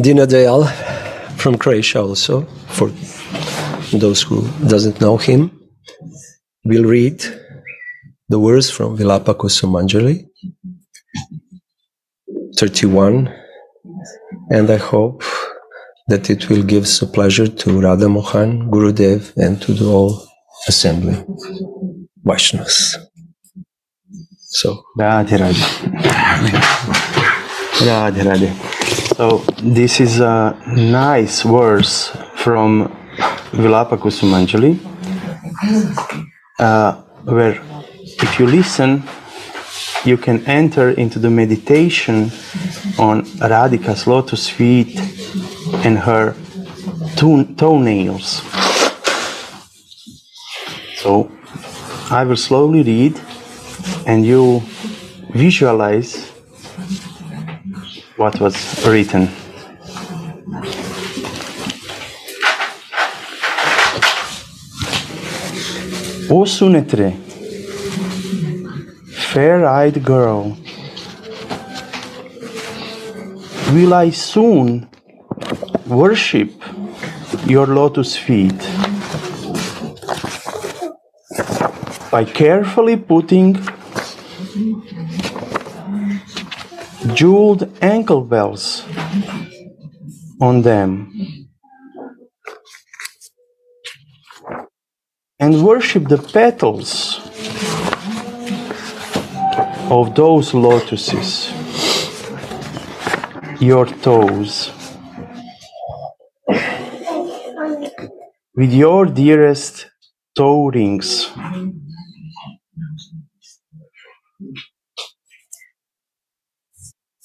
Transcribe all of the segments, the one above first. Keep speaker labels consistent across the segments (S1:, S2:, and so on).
S1: Dina Dayal from Croatia also, for those who doesn't know him, will read the words from Vilapa Kusumanjali 31 and I hope that it will give a pleasure to Radha Mohan, Gurudev and to the whole assembly, Vaishnavas. So,
S2: Radhe Radhe. Radhe Radhe. So this is a nice verse from Vilapa Kusumanjali, uh, where if you listen, you can enter into the meditation on Radhika's lotus feet and her toe- toenails. So I will slowly read and you visualize what was written. O Sunetre, fair eyed girl, will I soon worship your lotus feet by carefully putting jeweled ankle bells on them and worship the petals of those lotuses, your toes, with your dearest toe rings.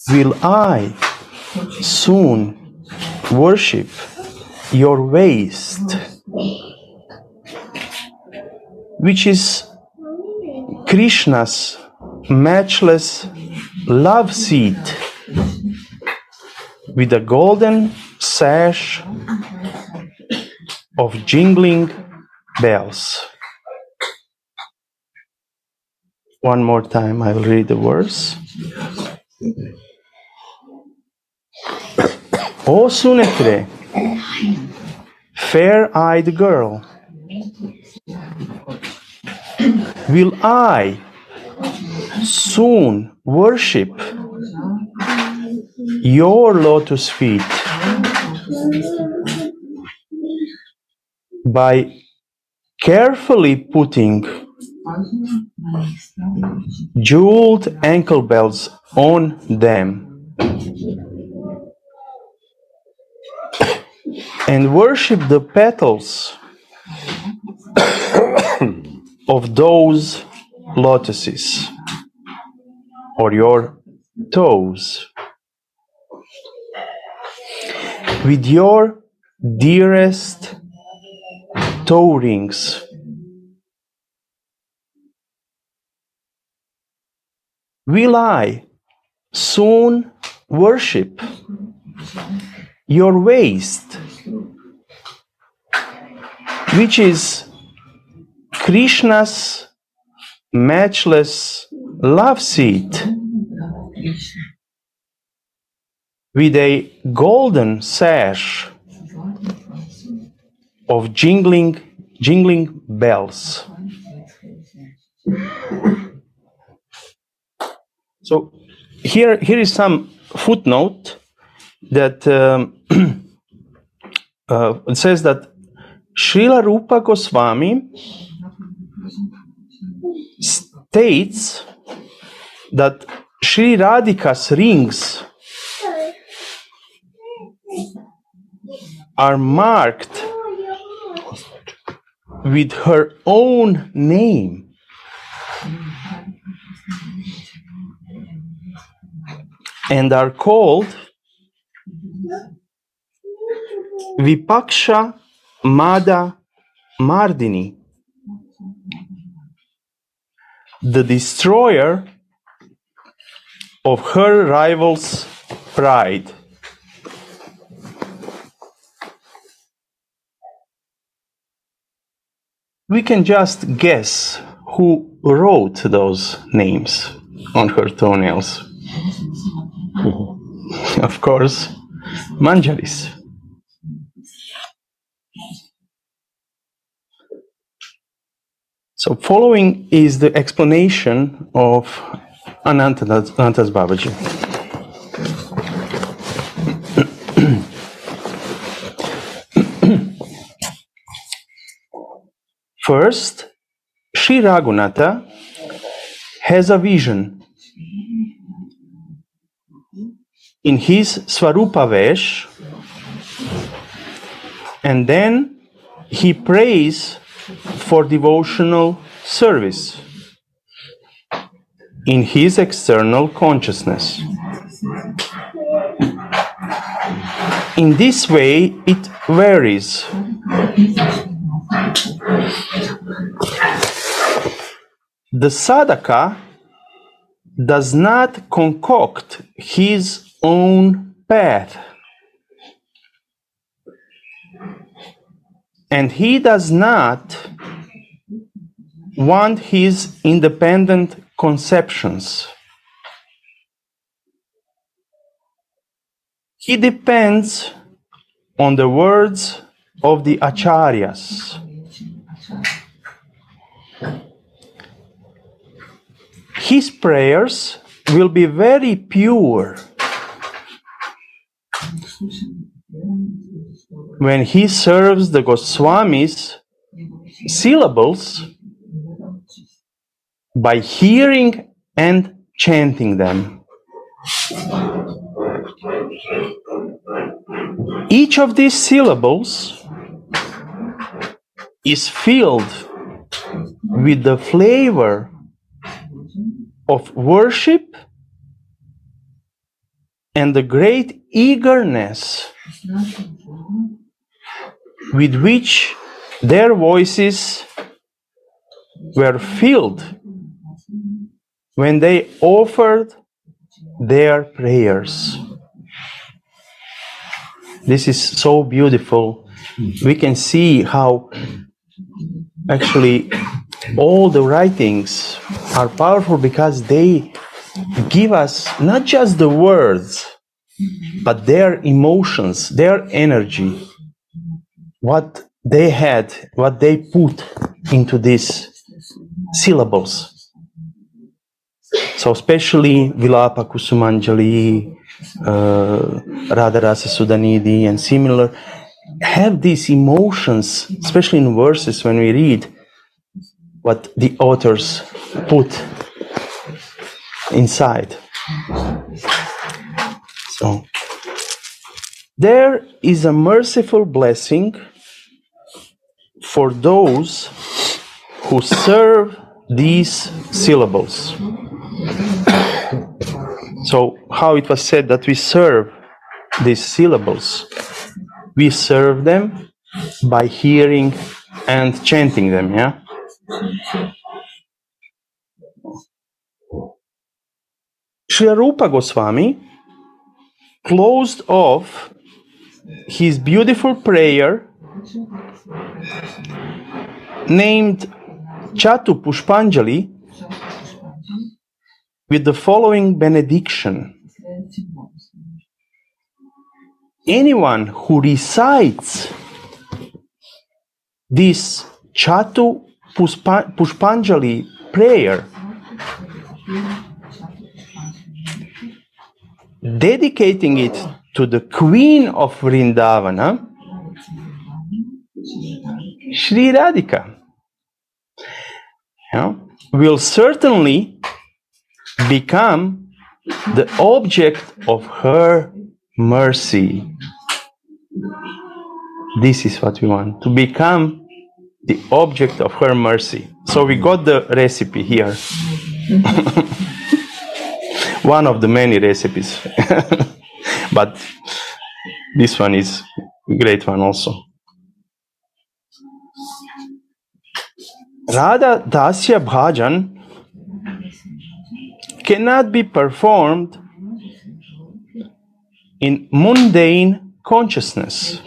S2: Will I soon worship your waist, which is Krishna's matchless love seat with a golden sash of jingling bells. One more time, I will read the verse. O Sunetre, fair eyed girl, will I soon worship your lotus feet by carefully putting jeweled ankle bells on them and worship the petals of those lotuses or your toes with your dearest toe rings. Will I soon worship your waist, which is Krishna's matchless love seat with a golden sash of jingling jingling bells. So here here is some footnote that um, uh, it says that Srila Rupa Goswami states that Sri Radhika's rings are marked with her own name. And are called Vipaksha Mada Mardini, the destroyer of her rival's pride. We can just guess who wrote those names on her toenails. of course, Manjaris. So following is the explanation of Anantadas Babaji. First, Sri Raghunatha has a vision. In his Swarupa Vesh, and then he prays for devotional service in his external consciousness. In this way, it varies. The sadhaka does not concoct his own path. And he does not want his independent conceptions. He depends on the words of the acharyas. His prayers will be very pure when he serves the Goswamis syllables by hearing and chanting them. Each of these syllables is filled with the flavor of worship and the great eagerness with which their voices were filled when they offered their prayers. This is so beautiful. We can see how actually all the writings are powerful because they give us not just the words, but their emotions, their energy, what they had, what they put into these syllables. So, especially Vilapa Kusumanjali, uh, Radharasa Sudhanidhi, and similar, have these emotions, especially in verses when we read what the authors put inside. So, there is a merciful blessing for those who serve these syllables. So, how it was said that we serve these syllables? We serve them by hearing and chanting them, yeah? Sri Rupa Goswami closed off his beautiful prayer named Chatu Pushpanjali with the following benediction. Anyone who recites this Chatu Pushpanjali prayer dedicating it to the Queen of Vrindavana, Sri Radhika, yeah, will certainly become the object of her mercy. This is what we want to become the object of her mercy. So we got the recipe here. One of the many recipes. but this one is a great one also. Radha Dasya Bhajan cannot be performed in mundane consciousness.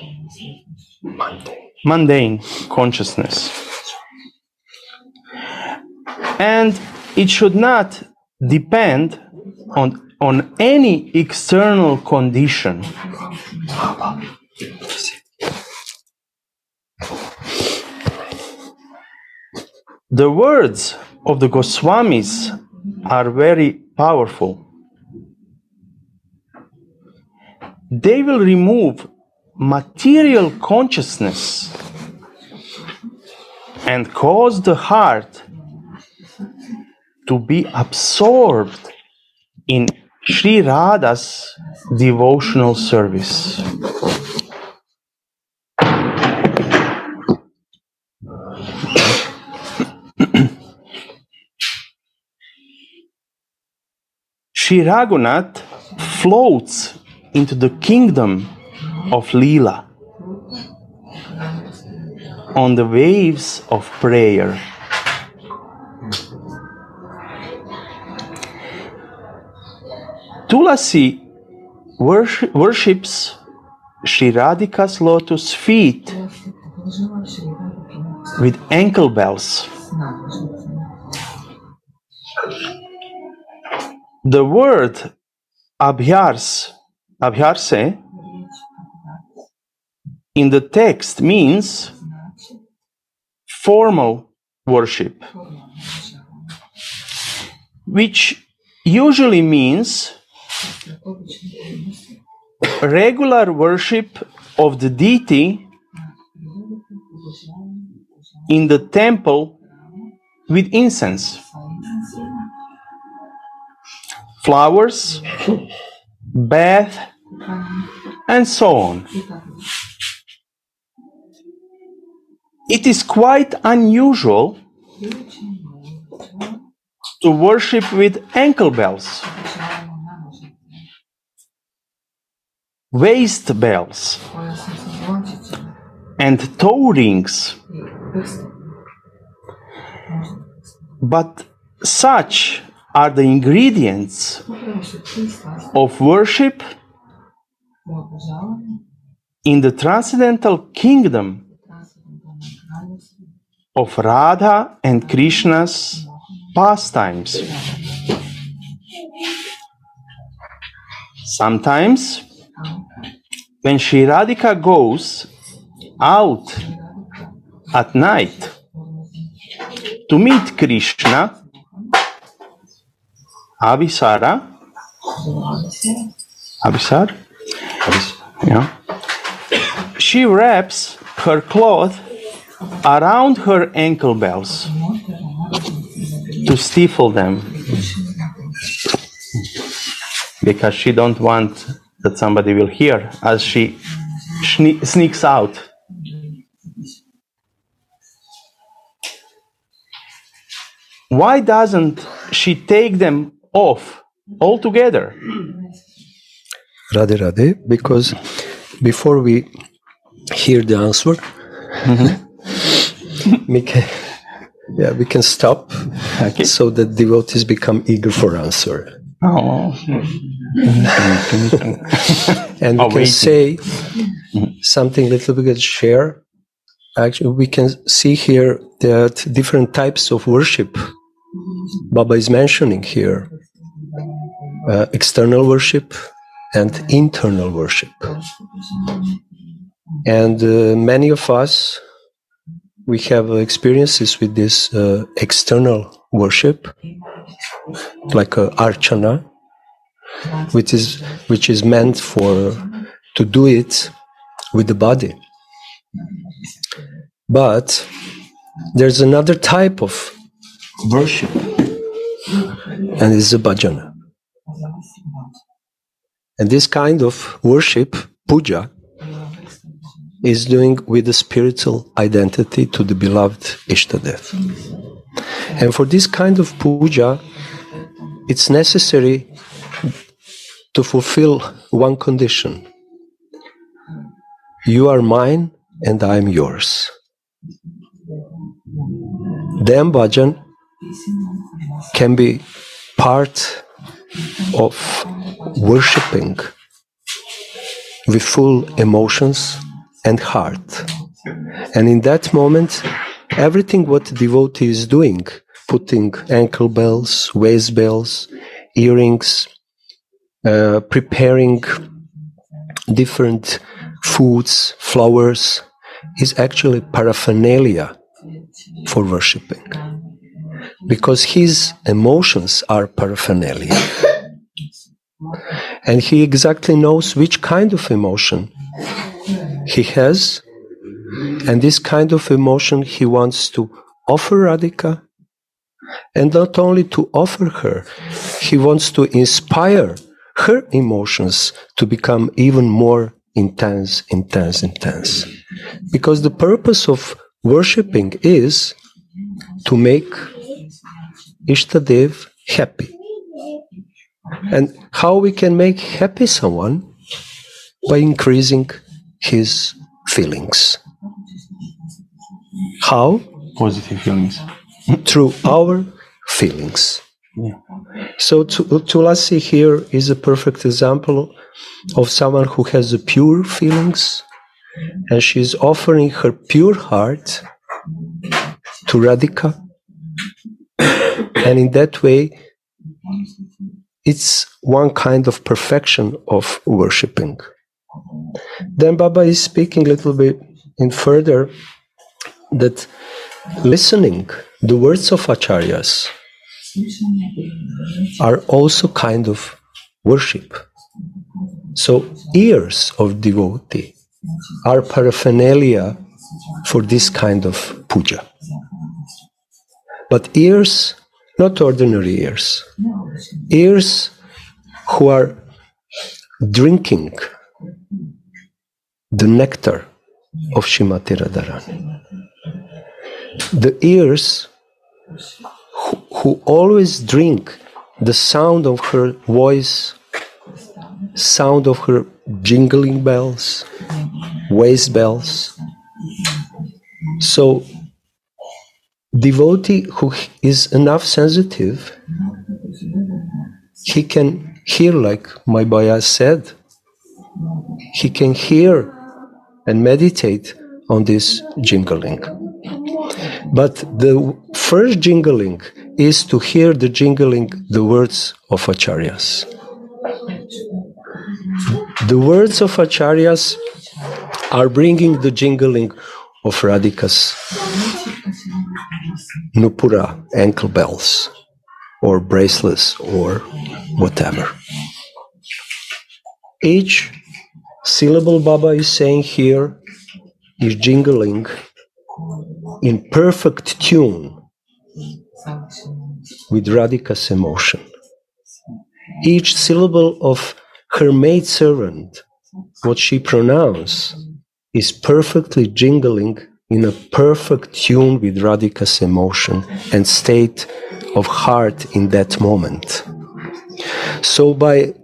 S2: Mundane consciousness. And it should not depend on on any external condition. The words of the Goswamis are very powerful. They will remove material consciousness and cause the heart to be absorbed in Sri Radha's devotional service. Sri Raghunath floats into the kingdom of Leela on the waves of prayer. Tulasi worship, worships Sri Radhika's lotus feet with ankle bells. The word abhyars, abhyarse in the text means formal worship, which usually means regular worship of the deity in the temple with incense, flowers, bath, and so on. It is quite unusual to worship with ankle bells, waist bells, and toe rings. But such are the ingredients of worship in the transcendental kingdom of Radha and Krishna's pastimes. Sometimes, when Sri Radhika goes out at night to meet Krishna, Abhisara, Avisar, ah? yeah, she wraps her cloth around her ankle bells to stifle them. Because she don't want that somebody will hear as she sne- sneaks out. Why doesn't she take them off altogether
S1: Radhe Radhe, because before we hear the answer, mm-hmm. we can, yeah, we can stop
S2: Okay.
S1: so that devotees become eager for answer.
S2: oh
S1: And we
S2: Oh,
S1: can
S2: waiting.
S1: say mm-hmm. something little bit share. Actually, we can see here that different types of worship Baba is mentioning here uh, external worship and internal worship. And uh, many of us, we have experiences with this uh, external worship, like archana, which is which is meant for to do it with the body. But there's another type of worship, and it's a bhajana. And this kind of worship, puja, is doing with the spiritual identity to the beloved Ishtadev. And for this kind of puja, it's necessary to fulfill one condition You are mine and I am yours. Then bhajan can be part of worshipping with full emotions and heart. And in that moment, everything what the devotee is doing, putting ankle bells, waist bells, earrings, uh, preparing different foods, flowers, is actually paraphernalia for worshiping. Because his emotions are paraphernalia. And he exactly knows which kind of emotion he has. And this kind of emotion he wants to offer Radhika. And not only to offer her, he wants to inspire her emotions to become even more intense, intense, intense. Because the purpose of worshipping is to make Ishtadev happy. And how we can make happy someone? By increasing his feelings. How?
S2: Positive feelings.
S1: Through our feelings.
S2: Yeah.
S1: So Tulasi here is a perfect example of someone who has the pure feelings and she's offering her pure heart to Radhika. And in that way, it's one kind of perfection of worshipping. Then Baba is speaking a little bit in further that listening the words of acharyas are also kind of worship. So ears of devotee are paraphernalia for this kind of puja. But ears, not ordinary ears, ears who are drinking the nectar of Shrimati Radharani. The ears who, who always drink the sound of her voice, sound of her jingling bells, waist bells. So, devotee who is enough sensitive, he can hear, like my Baya said, he can hear and meditate on this jingling. But the first jingling is to hear the jingling, the words of acharyas. The words of acharyas are bringing the jingling of Radhika's Nupura ankle bells or bracelets or whatever. Each syllable Baba is saying here is jingling in perfect tune with Radhika's emotion. Each syllable of her maid servant, what she pronounces, is perfectly jingling in a perfect tune with Radhika's emotion and state of heart in that moment. So, by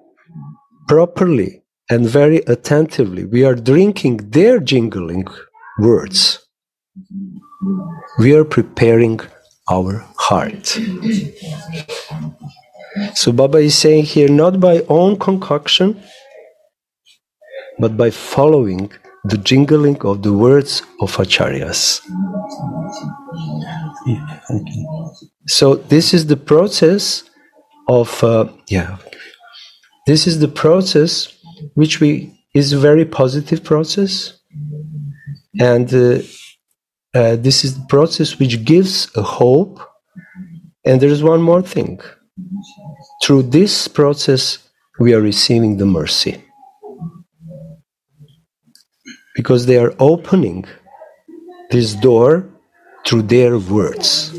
S1: properly and very attentively, we are drinking their jingling words. We are preparing our heart. So Baba is saying here, not by own concoction, but by following the jingling of the words of acharyas. So this is the process of uh, yeah. This is the process which we is a very positive process, and uh, uh, this is the process which gives a hope. And there is one more thing. Through this process, we are receiving the mercy. Because they are opening this door through their words.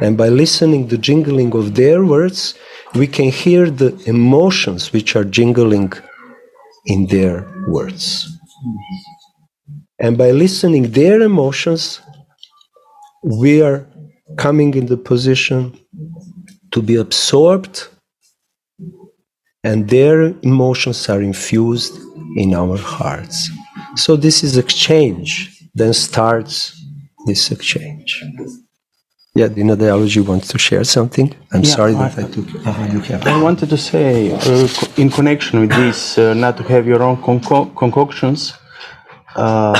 S1: And by listening the jingling of their words, we can hear the emotions which are jingling in their words. And by listening their emotions, we are coming in the position to be absorbed and their emotions are infused in our hearts. So this is exchange, then starts this exchange. Yeah, Dina Dayaluji wants to share something. I'm yeah, sorry that I, I took uh, you.
S2: I wanted to say, uh, in connection with this, uh, not to have your own conco- concoctions, uh,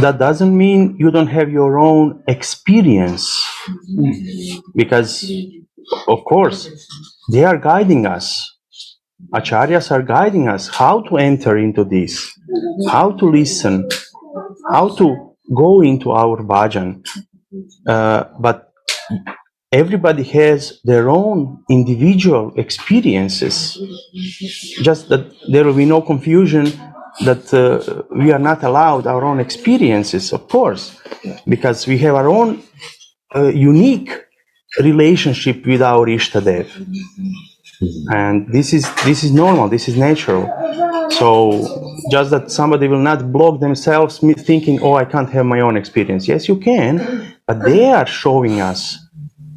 S2: that doesn't mean you don't have your own experience because of course they are guiding us acharyas are guiding us how to enter into this, how to listen, how to go into our bhajan. Uh, but everybody has their own individual experiences. Just that there will be no confusion that uh, we are not allowed our own experiences, of course, because we have our own uh, unique relationship with our Ishtadev. Hmm. And this is this is normal, this is natural. So just that somebody will not block themselves thinking, oh, I can't have my own experience. Yes, you can, but they are showing us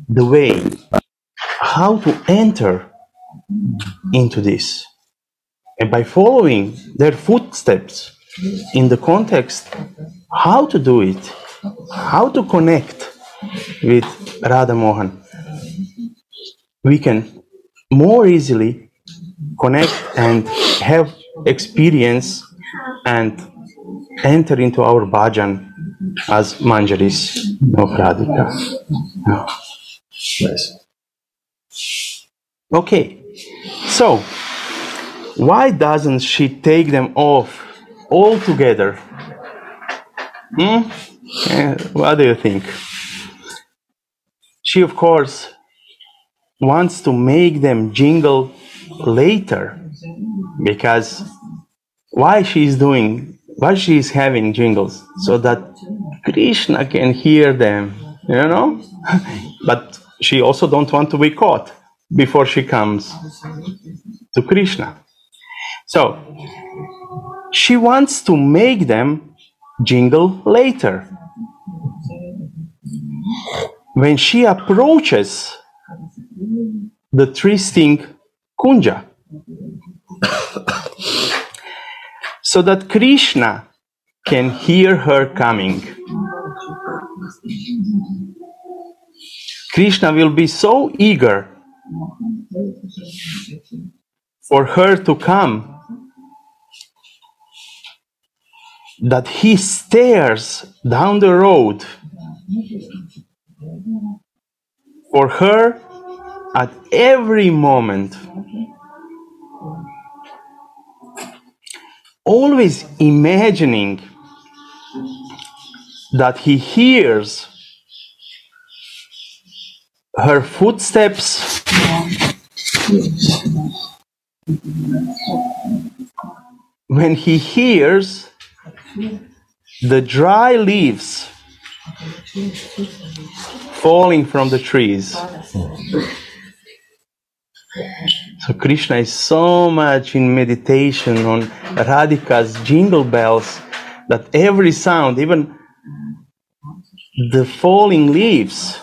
S2: the way how to enter into this. And by following their footsteps in the context, how to do it, how to connect with Radha Mohan, we can more easily connect and have experience and enter into our bhajan as manjaris of Radhika. Yes. Okay, so why doesn't she take them off all together? Hmm? What do you think? She, of course, wants to make them jingle later because why she is doing why she is having jingles so that krishna can hear them you know? But she also don't want to be caught before she comes to krishna. So she wants to make them jingle later. When she approaches the trysting kunja so that Krishna can hear her coming. Krishna will be so eager for her to come that he stares down the road for her at every moment. Always imagining that he hears her footsteps when he hears the dry leaves falling from the trees. So Krishna is so much in meditation on Radhika's jingle bells that every sound, even the falling leaves,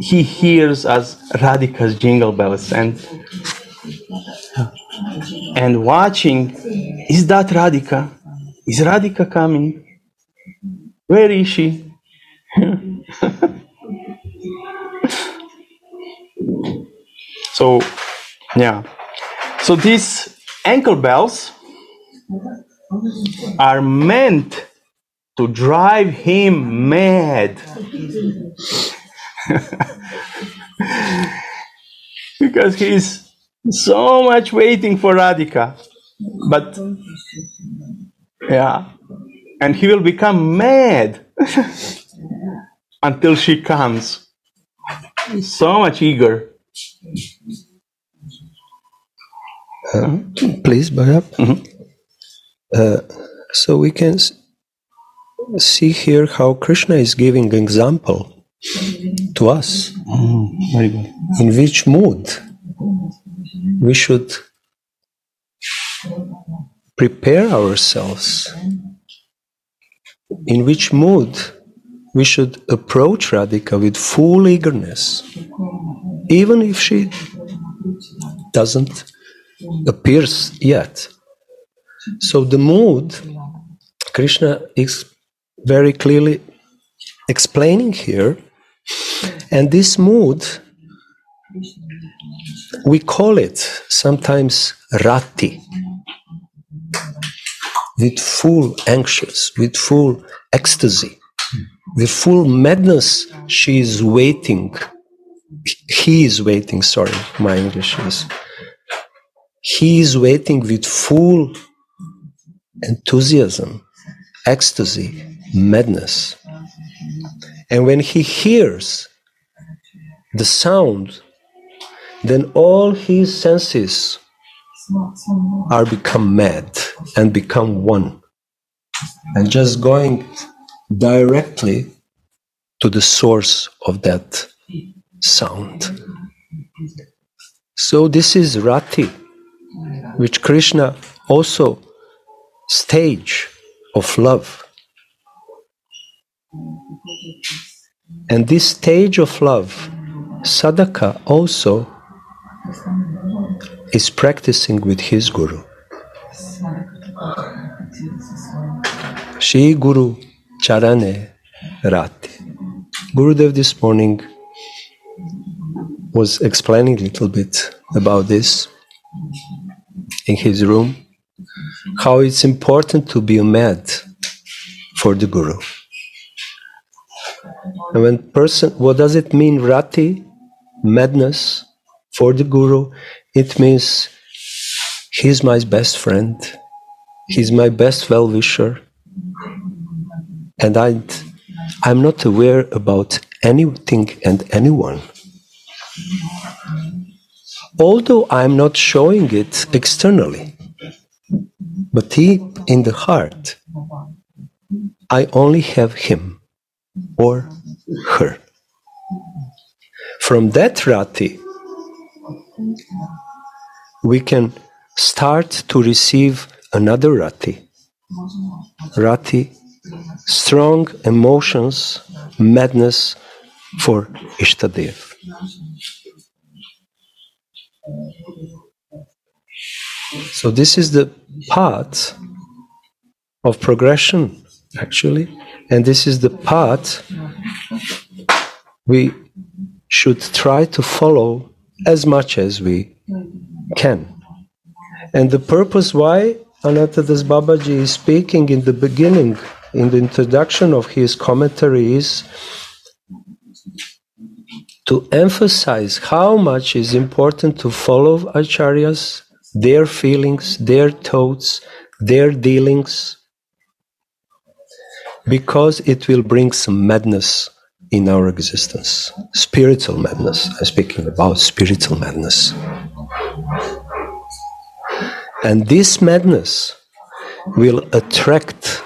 S2: he hears as Radhika's jingle bells and and watching is that Radhika? Is Radhika coming? Where is she? so yeah. So these ankle bells are meant to drive him mad. because he's so much waiting for Radhika. But yeah, and he will become mad until she comes. So much eager.
S1: Uh, please, Bharat.
S2: Mhm.
S1: Uh, so we can s- see here how Krishna is giving example to us
S2: Very good.
S1: in which mood we should prepare ourselves, in which mood we should approach Radhika with full eagerness, even if she doesn't appears yet. So the mood, Krishna is very clearly explaining here, and this mood, we call it sometimes rati, with full anxious, with full ecstasy, with full madness. She is waiting. He is waiting. Sorry, my English is he is waiting with full enthusiasm, ecstasy, madness. And when he hears the sound, then all his senses are become mad and become one. And just going directly to the source of that sound. So this is Rati, which Krishna also stage of love. And this stage of love, Sadhaka also is practicing with his guru. Shri Guru Charane Rati. Gurudev this morning was explaining a little bit about this in his room, how it's important to be mad for the Guru. And when person, what does it mean, rati, madness for the Guru? It means he's my best friend, he's my best well wisher, and I, I'm not aware about anything and anyone. Although I'm not showing it externally, but deep in the heart, I only have him or her. From that rati, we can start to receive another rati. Rati, strong emotions, madness for Ishtadev. So, this is the path of progression, actually, and this is the path we should try to follow as much as we can. And the purpose why Anantadas Babaji is speaking in the beginning, in the introduction of his commentary, is to emphasize how much is important to follow acharyas, their feelings, their thoughts, their dealings, because it will bring some madness in our existence. Spiritual madness. I'm speaking about spiritual madness. And this madness will attract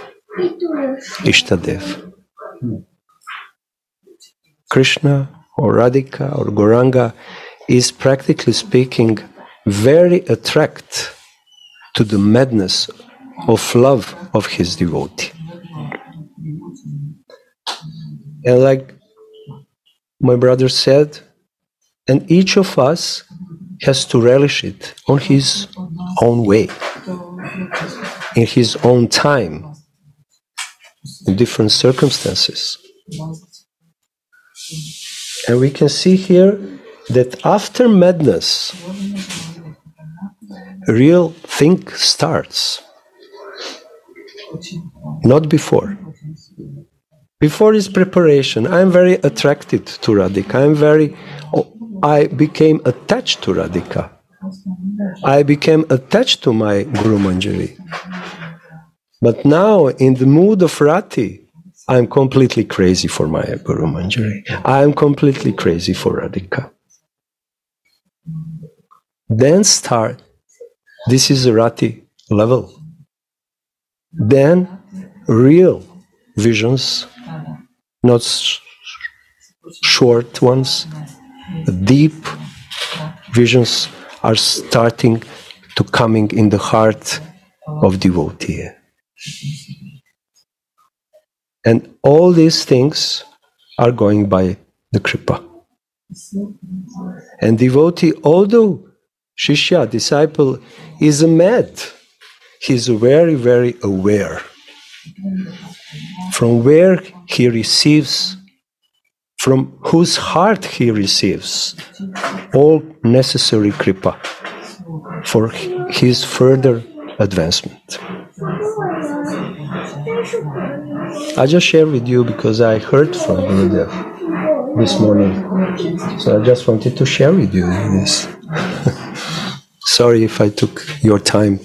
S1: Ishtadev. Krishna or Radhika or Gauranga is practically speaking very attract to the madness of love of his devotee. And like my brother said, and each of us has to relish it on his own way, in his own time, in different circumstances. And we can see here that after madness, real thing starts. Not before. Before is preparation. I'm very attracted to Radhika. I'm very I became attached to Radhika. I became attached to my Guru Manjari. But now, in the mood of Rati, I'm completely crazy for my Guru Manjari. I'm completely crazy for Radhika. Then start. This is a Rati level. Then real visions, not short ones, deep visions are starting to coming in the heart of devotee. And all these things are going by the kripa. And devotee, although Shishya, disciple, is mad, he's very, very aware from where he receives, from whose heart he receives all necessary kripa for his further advancement. I just share with you because I heard from Gurudev this morning. So I just wanted to share with you this. Sorry if I took your time.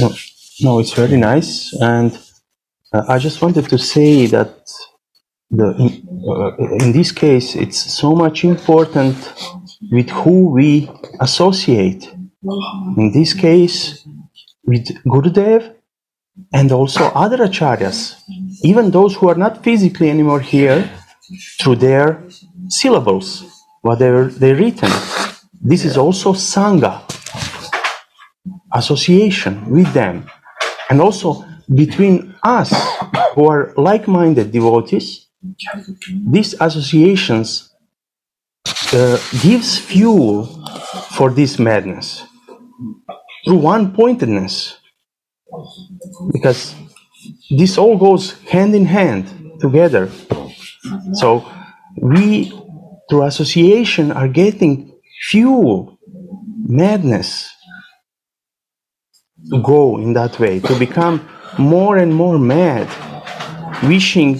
S2: No, no, it's very nice, and uh, I just wanted to say that the in, uh, in this case it's so much important with who we associate. In this case, with Gurudev and also other acharyas, even those who are not physically anymore here, through their syllables, whatever they written. This is also sangha, association with them, and also between us who are like-minded devotees. These associations uh, gives fuel for this madness through one-pointedness, because this all goes hand in hand together. So we, through association, are getting fuel, madness to go in that way, to become more and more mad, wishing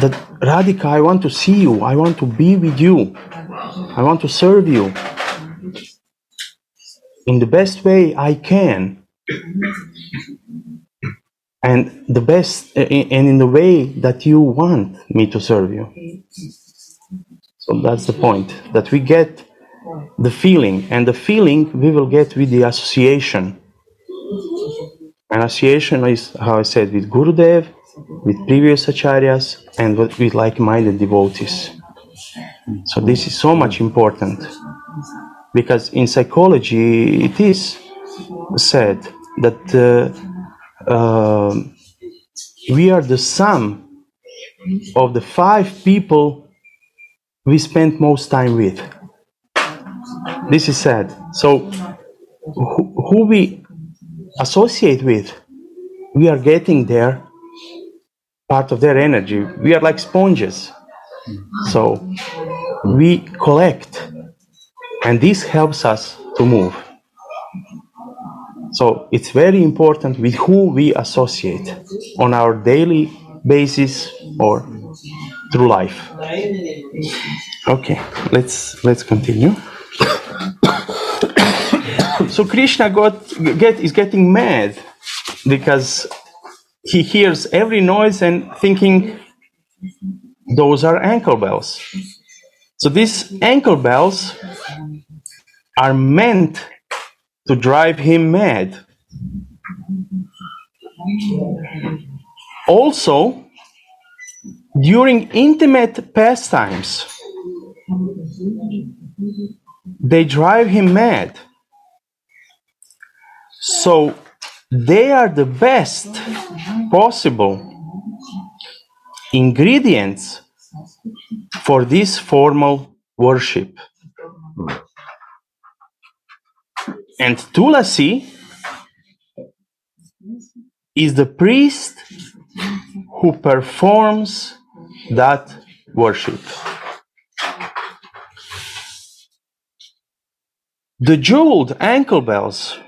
S2: that Radhika, I want to see you, I want to be with you, I want to serve you in the best way I can and the best and in the way that you want me to serve you. So that's the point that we get the feeling and the feeling we will get with the association. Association is how i said with gurudev with previous acharyas and with, with like-minded devotees. So this is so much important. Because in psychology it is said that uh, uh, we are the sum of the five people we spend most time with. This is sad. So, who, who we associate with, we are getting their part of their energy. We are like sponges. So, we collect, and this helps us to move. So it's very important with who we associate on our daily basis or through life. Okay, let's let's continue. so Krishna got get is getting mad because he hears every noise and thinking those are ankle bells. So these ankle bells are meant to drive him mad. Also, during intimate pastimes, they drive him mad. So, they are the best possible ingredients for this formal worship. And Tulasi is the priest who performs that worship. The jeweled ankle bells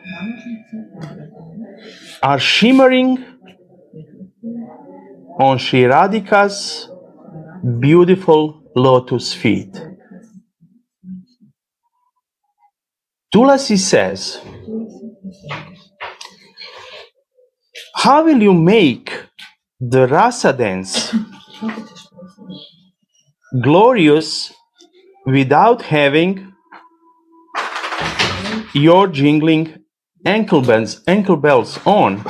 S2: are shimmering on Sri Radhika's beautiful lotus feet. Tulasi says, How will you make the rasa dance glorious without having your jingling ankle bells, ankle bells on?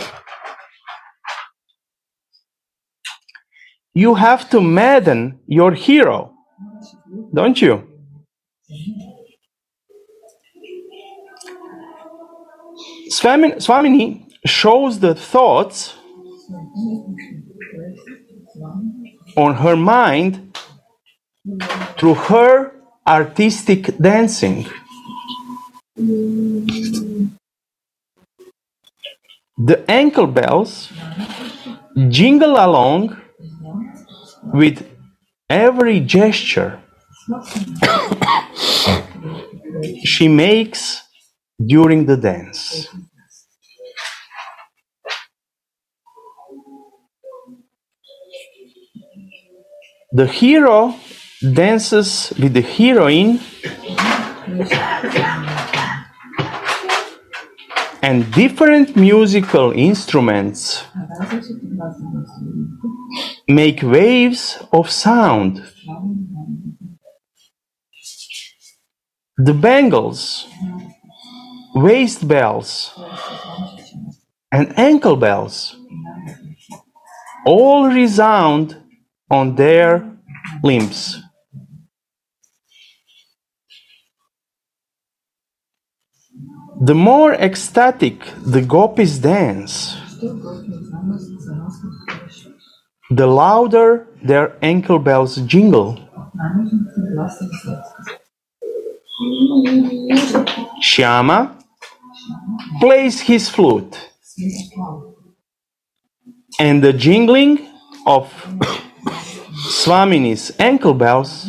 S2: You have to madden your hero, don't you? Swamini shows the thoughts on her mind through her artistic dancing. The ankle bells jingle along with every gesture she makes during the dance. The hero dances with the heroine and different musical instruments make waves of sound. The bangles, waist bells, and ankle bells all resound on their limbs. The more ecstatic the gopis dance, the louder their ankle bells jingle. Shyama plays his flute, and the jingling of Swamini's ankle bells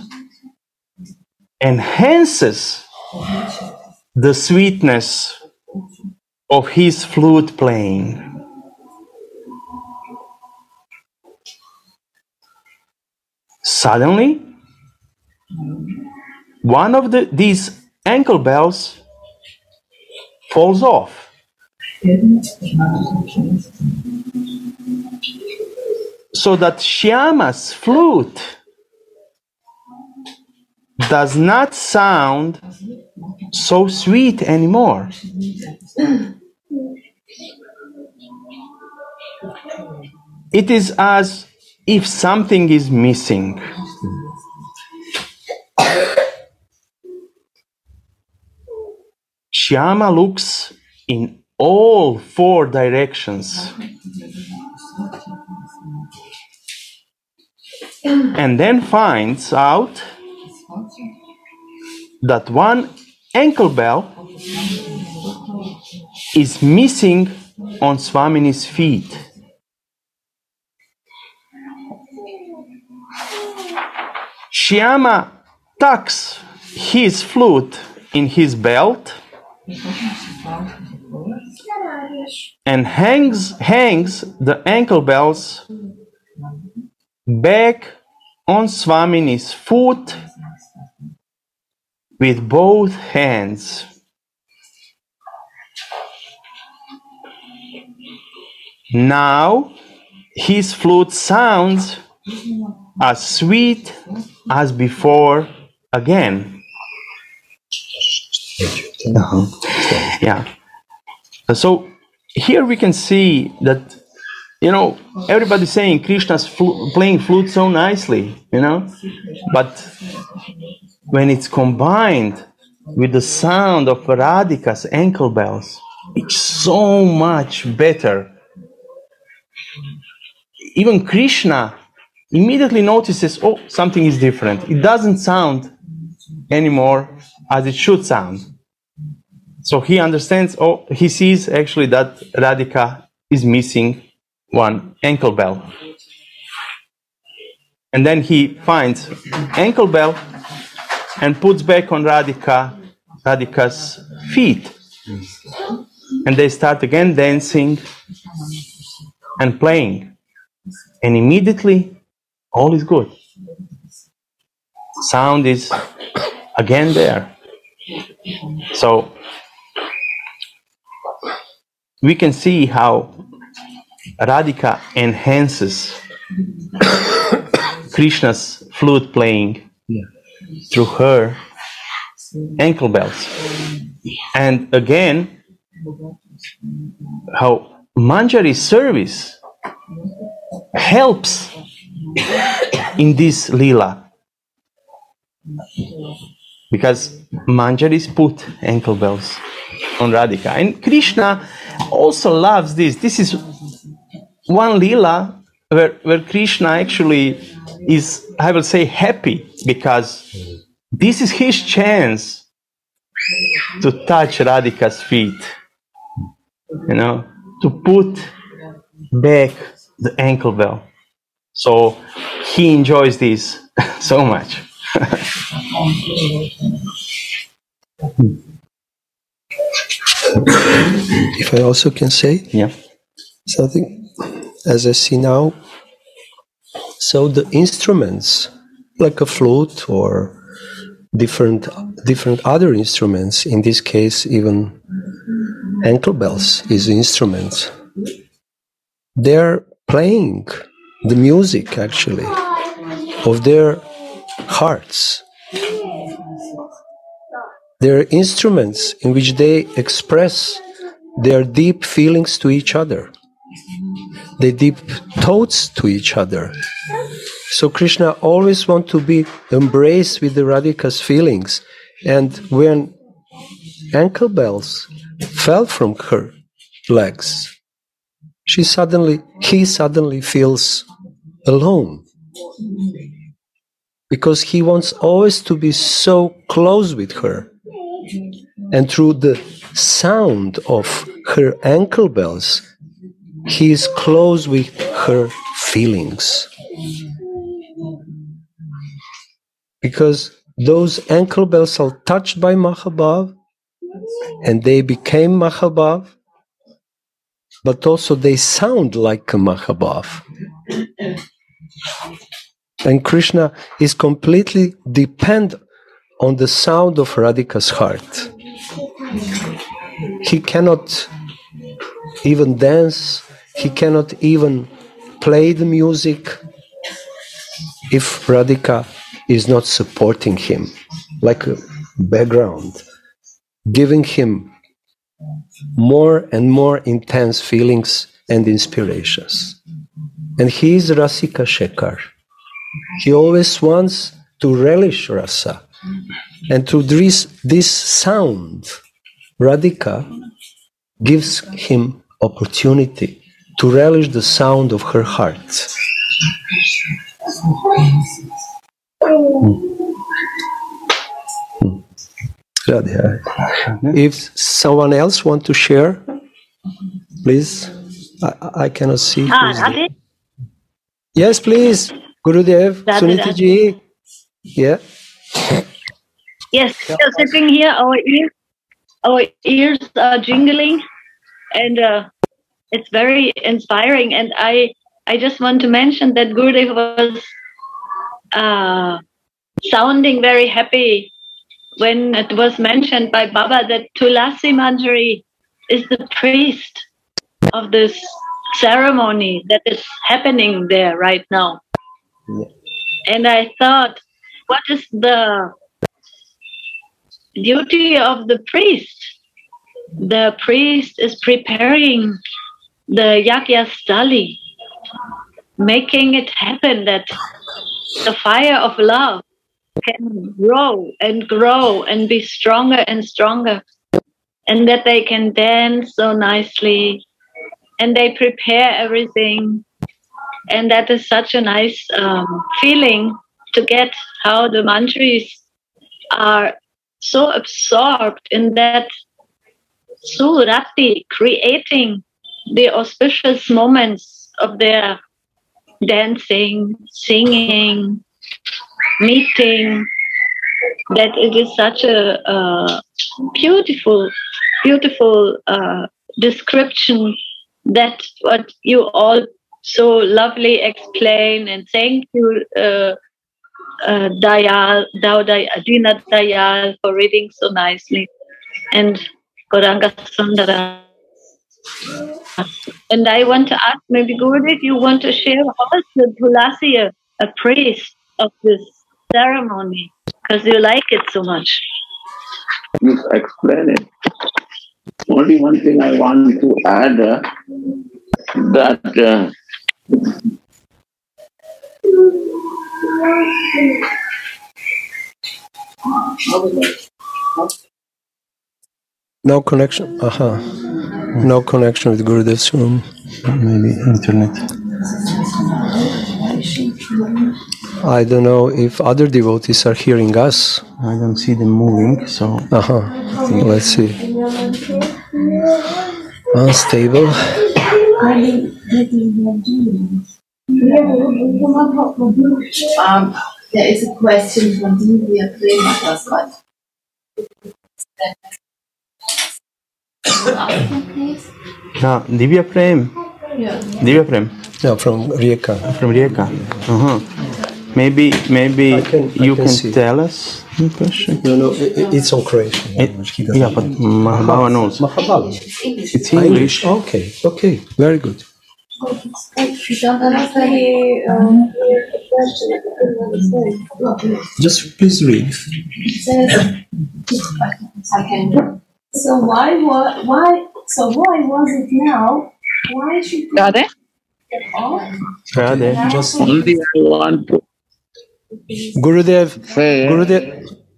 S2: enhances the sweetness of his flute playing. Suddenly, one of the, these ankle bells falls off. So that Shyama's flute does not sound so sweet anymore. It is as if something is missing. Shyama looks in all four directions and then finds out that one ankle bell is missing on Swamini's feet. Shyama tucks his flute in his belt and hangs, hangs the ankle bells back on Swamini's foot with both hands. Now his flute sounds as sweet as before again. Uh-huh. Yeah. Uh, so here we can see that, you know, everybody's saying Krishna's fl- playing flute so nicely, you know, but when it's combined with the sound of Radhika's ankle bells, it's so much better. Even Krishna immediately notices, oh, something is different. It doesn't sound anymore as it should sound. So he understands, oh, he sees actually that Radhika is missing one ankle bell. And then he finds ankle bell and puts back on Radhika, Radhika's feet. And they start again dancing and playing. And immediately, all is good. Sound is again there. So, we can see how Radhika enhances Krishna's flute playing through her ankle bells. And again, how Manjari's service helps in this lila. Because Manjaris put ankle bells on Radhika. And Krishna also loves this. This is one lila where, where Krishna actually is, I will say, happy because this is his chance to touch Radhika's feet. You know, to put back the ankle bell. So he enjoys this so much.
S1: If I also can say
S2: yeah.
S1: something, as I see now, so the instruments, like a flute or different different other instruments, in this case even ankle bells, is instruments, they're playing the music actually of their hearts. They're instruments in which they express their deep feelings to each other, their deep thoughts to each other. So Krishna always wants to be embraced with the Radhika's feelings. And when ankle bells fell from her legs, she suddenly, he suddenly feels alone. Because he wants always to be so close with her. And through the sound of her ankle bells, he is close with her feelings. Because those ankle bells are touched by Mahabhav and they became Mahabhav, but also they sound like Mahabhav. And Krishna is completely dependent on the sound of Radhika's heart. He cannot even dance, he cannot even play the music if Radhika is not supporting him like a background, giving him more and more intense feelings and inspirations. And he is Rasika Shekhar. He always wants to relish rasa. And to this, this sound, Radhika gives him opportunity to relish the sound of her heart. Radha. If someone else want to share, please. I, I cannot see.
S3: Ah,
S1: Yes, please. Gurudev, Sunita ji. Yeah.
S3: Yes, we're sitting here, our ears, our ears are jingling, and uh, it's very inspiring. And I, I just want to mention that Gurudev was uh, sounding very happy when it was mentioned by Baba that Tulasi Manjari is the priest of this ceremony that is happening there right now. And I thought, what is the duty of the priest? The priest is preparing the Yagyastali, making it happen that the fire of love can grow and grow and be stronger and stronger, and that they can dance so nicely, and they prepare everything. And that is such a nice um, feeling to get how the mantras are so absorbed in that surati, creating the auspicious moments of their dancing, singing, meeting, that it is such a, uh beautiful, beautiful uh, description that what you all so lovely explain and thank you uh, uh, Dayal, Dao Adina Dayal for reading so nicely. And Gauranga Sundara. And I want to ask maybe Gurudev, you want to share is the a, a priest of this ceremony? Because you like it so much.
S4: you explain it. Only one thing I want to add uh, that uh,
S1: No connection. Aha. No connection with Gurudev's room.
S2: Maybe internet.
S1: I don't know if other devotees are hearing us.
S2: I don't see them moving, so
S1: Uh-huh. Let's see. Unstable.
S5: Um, there is a question from Divya Prema but please.
S2: Ah, Divya Prem.
S5: Yeah.
S2: Divya Prem
S1: No, from Rijeka.
S2: from Rijeka. Uh-huh. Maybe maybe
S1: I can- I
S2: you
S1: can
S2: can, tell us the question.
S1: No, no, i- i- it's on Croatian. language. He
S2: Yeah, but Mahabhava knows.
S1: Mahabhava.
S2: It's English.
S1: Okay, okay, very good. Just please read.
S5: So why wa- why so why was it now? Why should we
S3: Got it?
S5: get off?
S2: Radhe.
S1: Just
S4: Only I want to
S1: Gurudev,
S4: say
S1: Gurudev,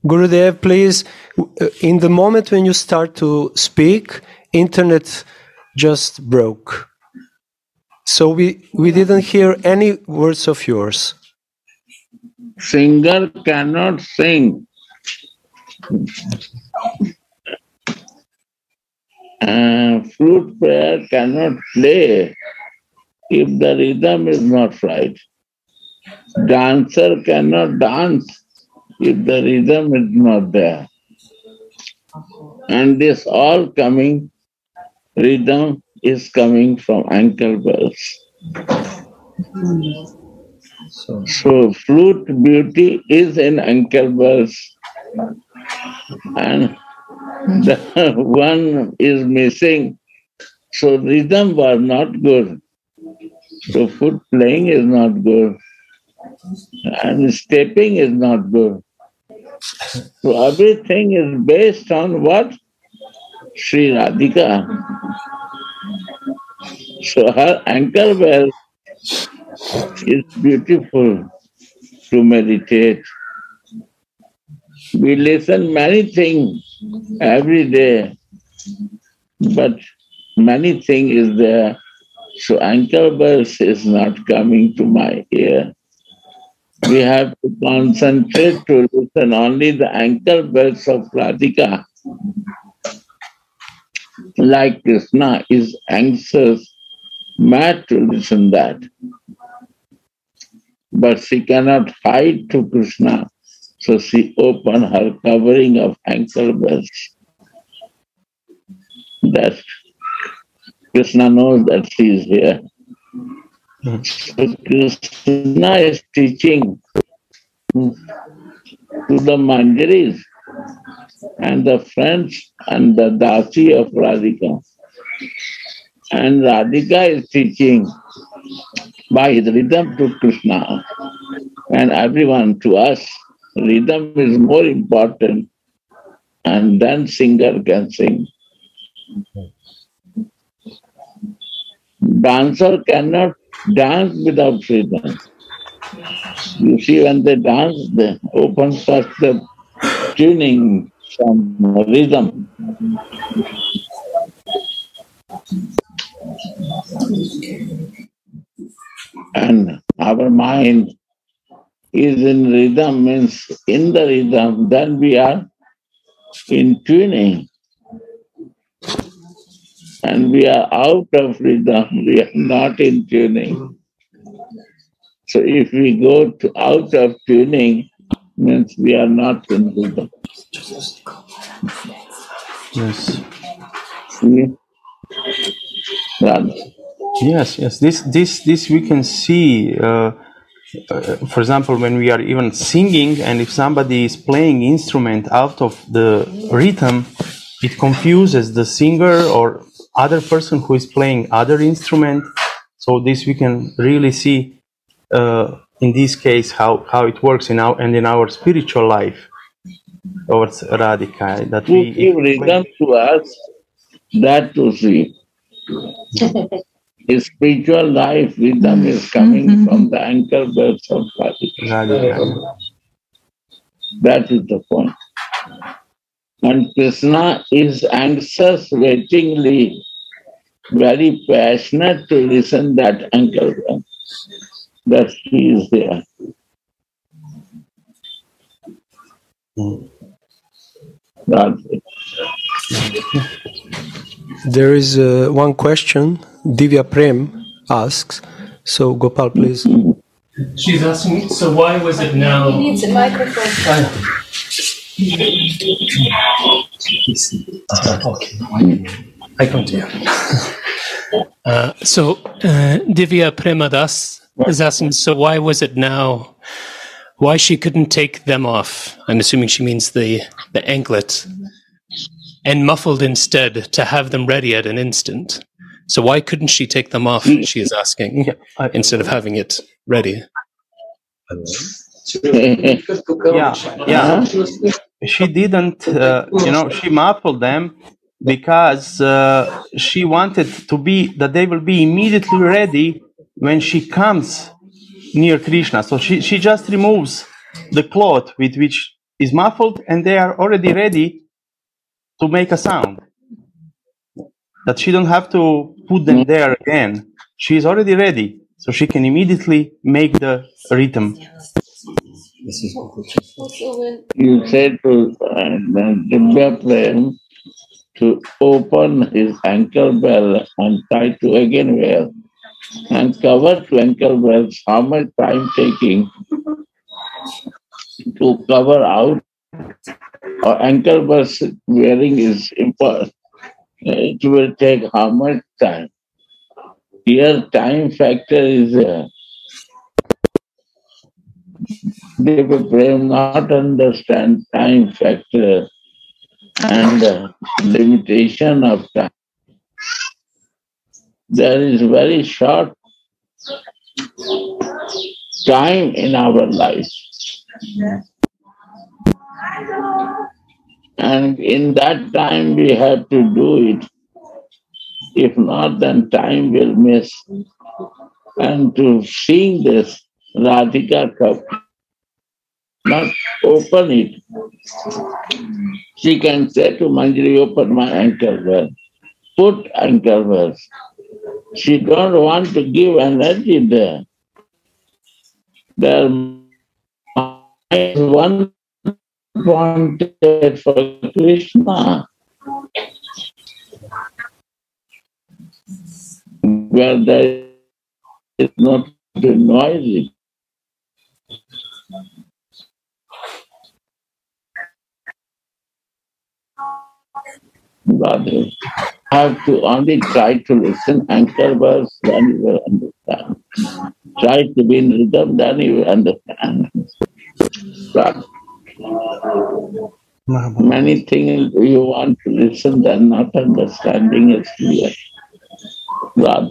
S1: Gurudev, please. uh, In the moment when you start to speak, internet just broke. So we we didn't hear any words of yours.
S4: singer cannot sing. Uh, flute player cannot play if the rhythm is not right. Dancer cannot dance if the rhythm is not there. And this all coming, rhythm is coming from ankle bells.
S1: So
S4: So flute beauty is in ankle bells. And the one is missing. So rhythm was not good. So foot playing is not good. And stepping is not good. So everything is based on what? Sri Radhika. So her ankle bell is beautiful to meditate. We listen many things every day, but many things is there. So ankle is not coming to my ear. We have to concentrate to listen only the ankle of Radhika. Like Krishna is anxious, mad to listen that but she cannot hide to Krishna. So she opened her covering of ankle bells. That Krishna knows that she is here. Hmm. So Krishna is teaching to the Manjaris and the friends and the Dasi of Radhika. And Radhika is teaching by his rhythm to Krishna and everyone to us. Rhythm is more important, and then singer can sing. Dancer cannot dance without rhythm. You see, when they dance, they open first the tuning some rhythm. and our mind is in rhythm, means in the rhythm, then we are in tuning. And we are out of rhythm, we are not in tuning. So if we go to out of tuning, means we are not in rhythm.
S2: Yes.
S4: See? Radha.
S2: Yes, yes. This, this, this we can see. Uh, uh, for example, when we are even singing, and if somebody is playing instrument out of the rhythm, it confuses the singer or other person who is playing other instrument. So this we can really see uh, in this case how, how it works in our and in our spiritual life towards Radhika. That we
S4: give rhythm to us, that to see. His spiritual life, rhythm is coming mm-hmm. from the ankle bells of Radhika.
S2: Radhika.
S4: That is the point. And Krishna is anxious, waitingly, very passionate to listen that ankle bell. That he is there. Hmm. That's it.
S1: There is uh, one question Divya Prem asks. So Gopal, please.
S6: She's asking, so why was it now?
S5: He needs a microphone.
S6: Okay. I continue. Uh, so uh, Divya Premadas is asking, so why was it now why she couldn't take them off. I'm assuming she means the the anklet, and muffled instead to have them ready at an instant. So why couldn't she take them off? She is asking
S2: Yeah, I-
S6: instead of having it ready.
S2: yeah, yeah. She didn't, uh, you know, she muffled them because uh, she wanted to be that they will be immediately ready when she comes near Krishna. So she, she just removes the cloth with which is muffled, and they are already ready to make a sound. That she don't have to put them there again. She is already ready, so she can immediately make the rhythm.
S4: you said to uh, Prem to open his ankle bell and try to again well and cover two ankle bells, how much time taking to cover out or ankle wearing is important. Uh, it will take how much time? Here time factor is there. They will not understand time factor and the limitation of time. There is very short time in our life. And in that time we have to do it. If not, then time will miss. And to seeing this Radhika cup, not open it. She can say to Manjari, open my ankle well. Put ankle wells. She don't want to give energy there. There is one wanted for Krishna. Where there is not too noisy. Rather, have to only try to listen anchor verse, then you will understand. Try to be in rhythm, then you will understand. But many things you want to listen, then not understanding is clear. Rather,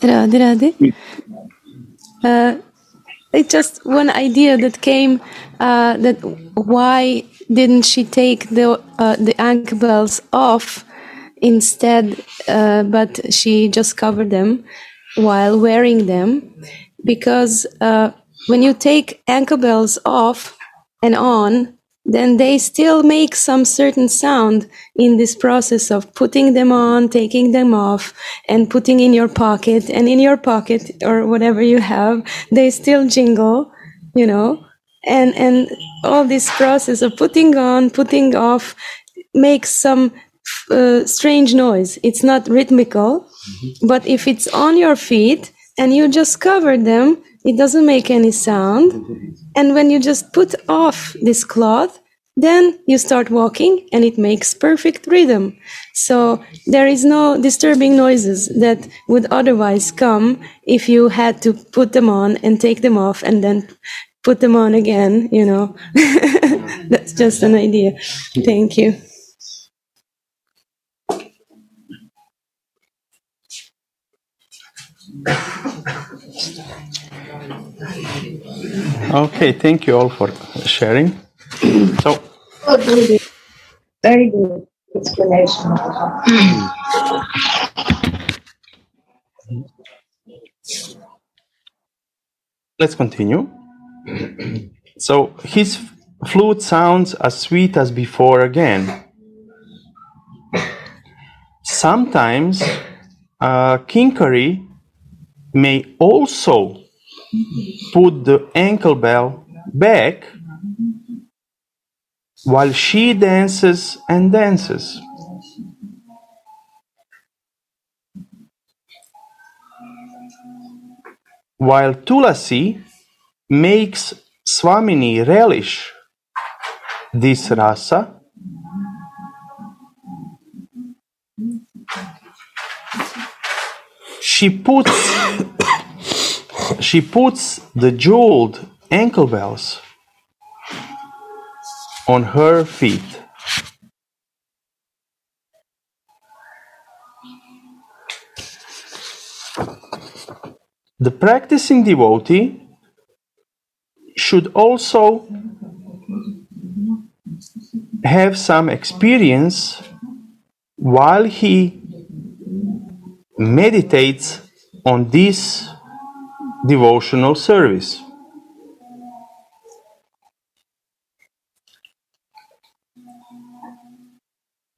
S7: Radhe Radhe. Uh, it's just one idea that came uh, that why didn't she take the uh, the ankle bells off instead, uh, but she just covered them while wearing them? Because uh, when you take ankle bells off and on, then they still make some certain sound in this process of putting them on, taking them off, and putting in your pocket. And in your pocket or whatever you have, they still jingle, you know. And and all this process of putting on, putting off, makes some uh, strange noise. It's not rhythmical, but if it's on your feet and you just cover them, it doesn't make any sound. And when you just put off this cloth, then you start walking and it makes perfect rhythm. So there is no disturbing noises that would otherwise come if you had to put them on and take them off and then put them on again, you know. That's just an idea. Thank you.
S2: Okay, thank you all for sharing. So,
S5: Very good explanation.
S2: let's continue. So, his flute sounds as sweet as before again. Sometimes, uh, Kinkari may also put the ankle bell back while she dances and dances. While Tulasi makes Swamini relish this rasa, she puts she puts the jeweled ankle bells on her feet. The practicing devotee should also have some experience while he meditates on this devotional service.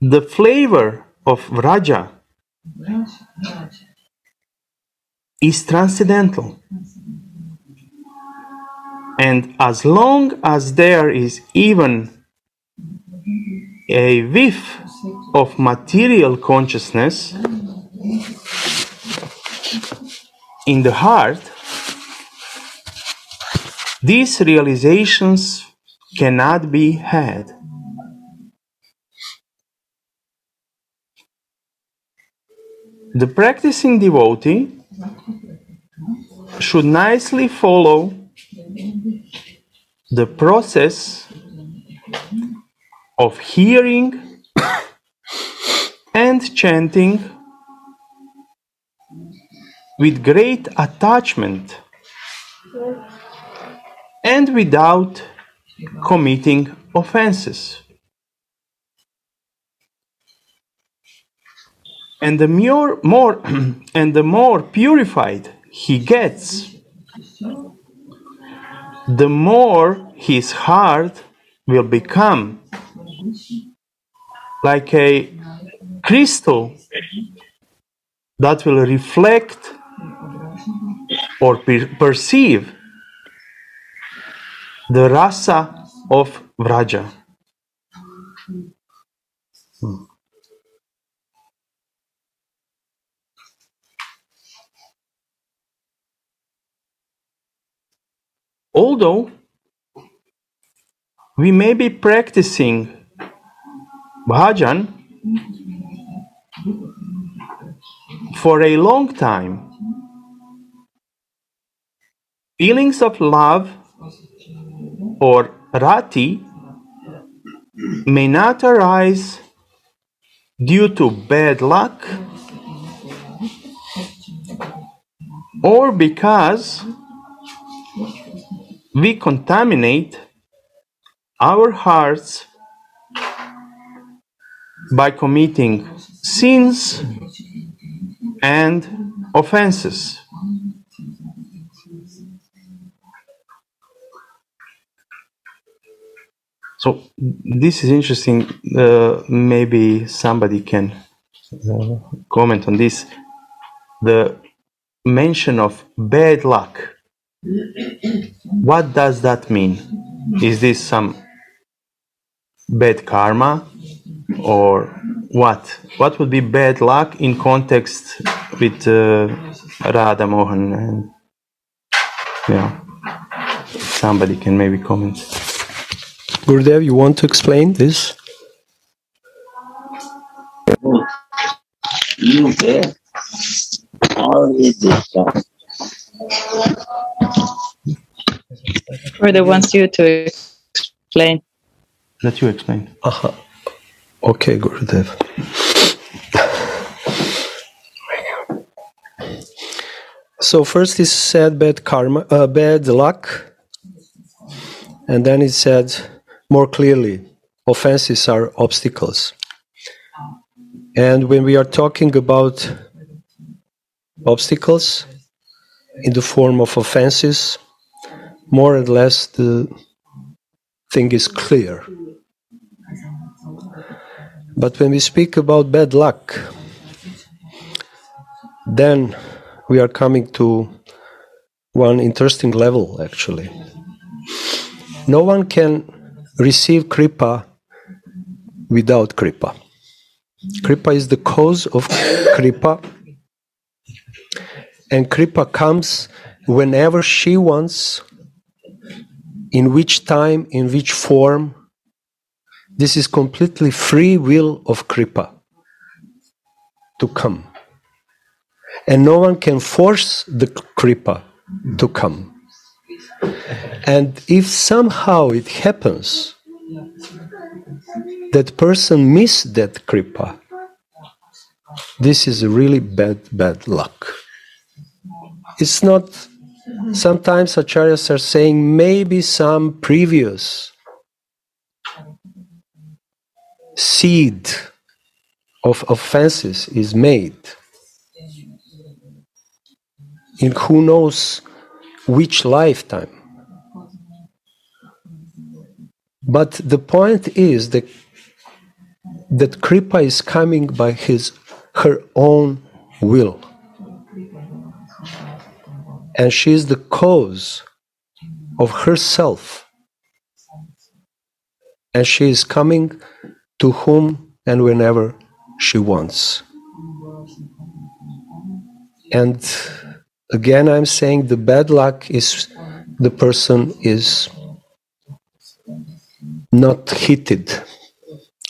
S2: The flavor of Vraja is transcendental. And as long as there is even a whiff of material consciousness in the heart, these realizations cannot be had. The practicing devotee should nicely follow the process of hearing and chanting with great attachment and without committing offenses. And the more, more and the more purified he gets, the more his heart will become like a crystal that will reflect or per- perceive the rasa of Vraja. Hmm. Although we may be practicing bhajan for a long time, feelings of love or rati may not arise due to bad luck or because we contaminate our hearts by committing sins and offenses. So this is interesting. Uh, maybe somebody can uh, comment on this. The mention of bad luck. What does that mean? Is this some bad karma or what? What would be bad luck in context with uh, Radha Mohan? And, yeah, somebody can maybe comment.
S1: Gurudev, you want to explain this?
S4: You there? How is this song?
S8: Or they want you to explain.
S2: Let you explain.
S1: Aha. Okay, Gurudev. So first he said bad karma, uh, bad luck, and then he said more clearly, offenses are obstacles. And when we are talking about obstacles in the form of offenses, more or less the thing is clear. But when we speak about bad luck, then we are coming to one interesting level actually. No one can receive kripa without kripa. Kripa is the cause of kripa, and kripa comes whenever she wants, in which time, in which form. This is completely free will of kripa to come. And no one can force the kripa to come. And if somehow it happens that person miss that kripa, this is really bad, bad luck. It's not, sometimes acharyas are saying maybe some previous seed of offenses is made. In who knows which lifetime. But the point is that that Kripa is coming by his her own will. And she is the cause of herself. And she is coming to whom and whenever she wants. And again, I'm saying the bad luck is the person is not heated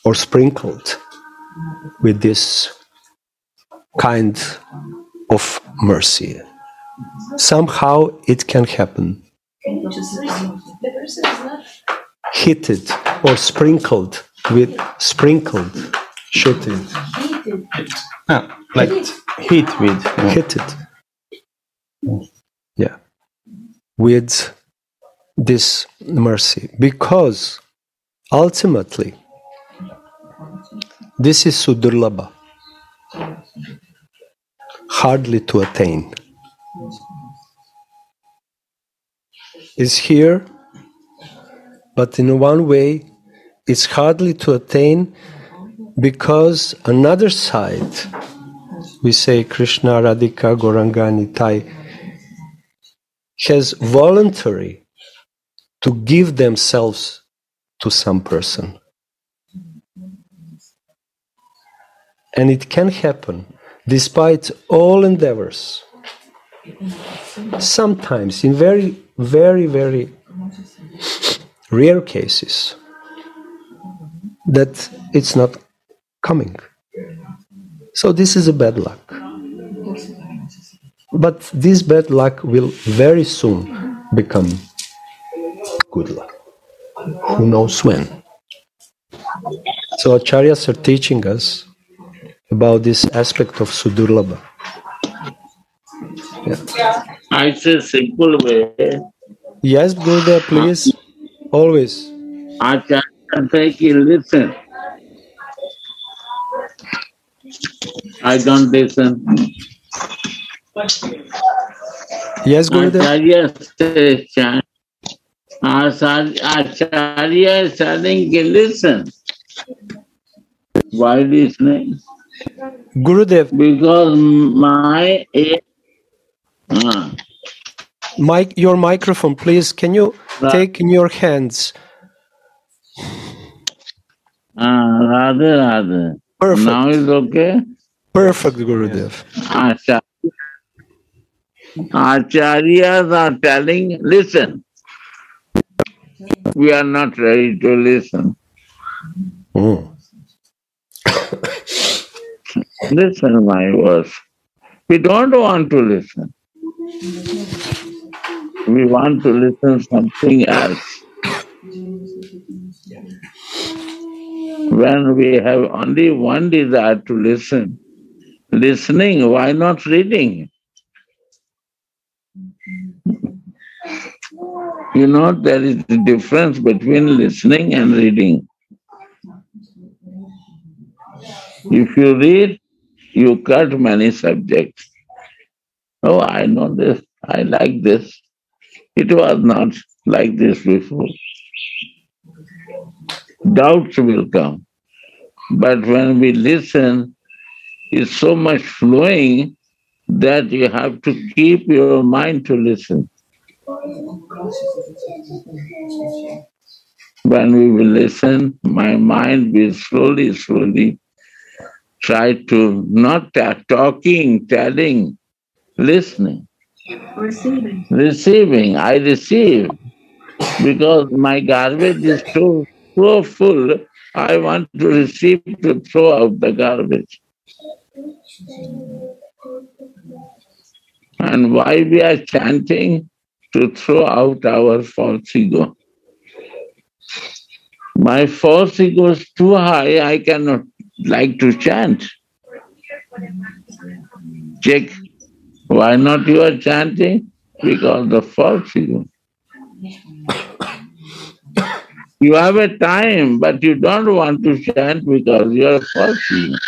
S1: or sprinkled with this kind of mercy. Somehow it can happen. Heated or sprinkled with sprinkled, shooted.
S2: Ah, like heat with. yeah.
S1: Heated. Yeah. With this mercy. Because ultimately, this is Sudurlabha, hardly to attain. Is here, but in one way, it's hardly to attain because another side, we say Krishna, Radhika, Gauranga, Nitai, has voluntary to give themselves to some person. And it can happen despite all endeavors. Sometimes, in very, very, very rare cases, that it's not coming. So, this is a bad luck. But this bad luck will very soon become good luck. Who knows when? So, acharyas are teaching us about this aspect of Sudurlabha. Yeah.
S4: It's a simple way.
S1: Yes, Gurudev, please. Always.
S4: Acharya take you listen. I don't listen.
S1: Yes, Gurudev.
S4: Acharya says, chant. Acharya Acharya is telling listen. Why listening?
S1: Gurudev,
S4: Because my
S1: mic, your microphone, please. Can you
S4: Right.
S1: take in your hands?
S4: ah, Radhe Radhe.
S1: Perfect.
S4: Now is okay?
S1: Perfect, Gurudev.
S4: Acharya. Acharyas are telling, listen. We are not ready to listen.
S1: Mm.
S4: Listen my words. We don't want to listen. We want to listen something else. When we have only one desire to listen, listening, why not reading? You know, there is a difference between listening and reading. If you read, you cut many subjects. Oh, I know this, I like this. It was not like this before. Doubts will come. But when we listen, it's so much flowing that you have to keep your mind to listen. When we will listen, my mind will slowly, slowly try to not ta- talking, telling, listening.
S5: Receiving.
S4: Receiving, I receive because my garbage is so, so full. I want to receive to throw out the garbage. And why we are chanting? To throw out our false ego. My false ego is too high, I cannot like to chant. Check. Why not you are chanting? Because the false ego. You have a time, but you don't want to chant because you are false ego.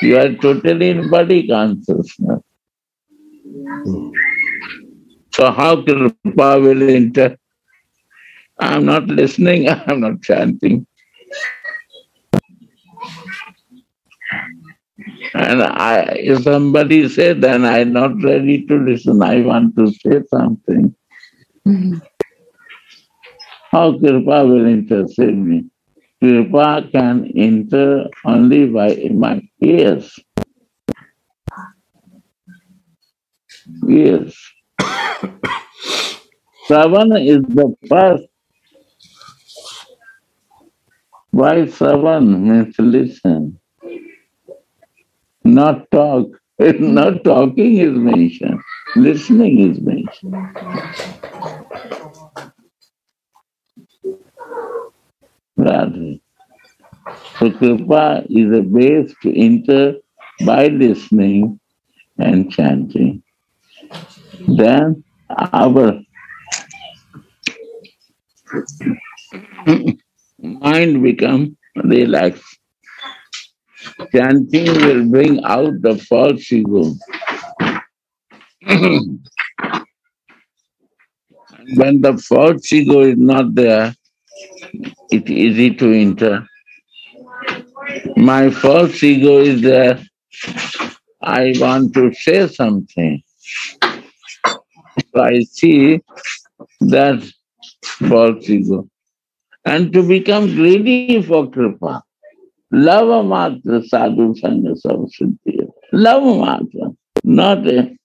S4: You are totally in body consciousness. Hmm. So how Kripa will enter? I'm not listening, I'm not chanting. And I, if somebody said, then I'm not ready to listen, I want to say something.
S7: Mm-hmm.
S4: How Kripa will intercede me? Kripa can enter only by my ears. Ears. Shravan is the first. Why Shravan means listen, not talk. Not talking is mentioned, listening is mentioned. Radha. So Kripa is a base to enter by listening and chanting. Then our mind become relaxed. Chanting will bring out the false ego. when the false ego is not there, it's easy to enter. My false ego is there. I want to say something. I see that false ego. And to become greedy for kripa. Lava matra sadhu sangha samsiddhi. Lava matra. Not a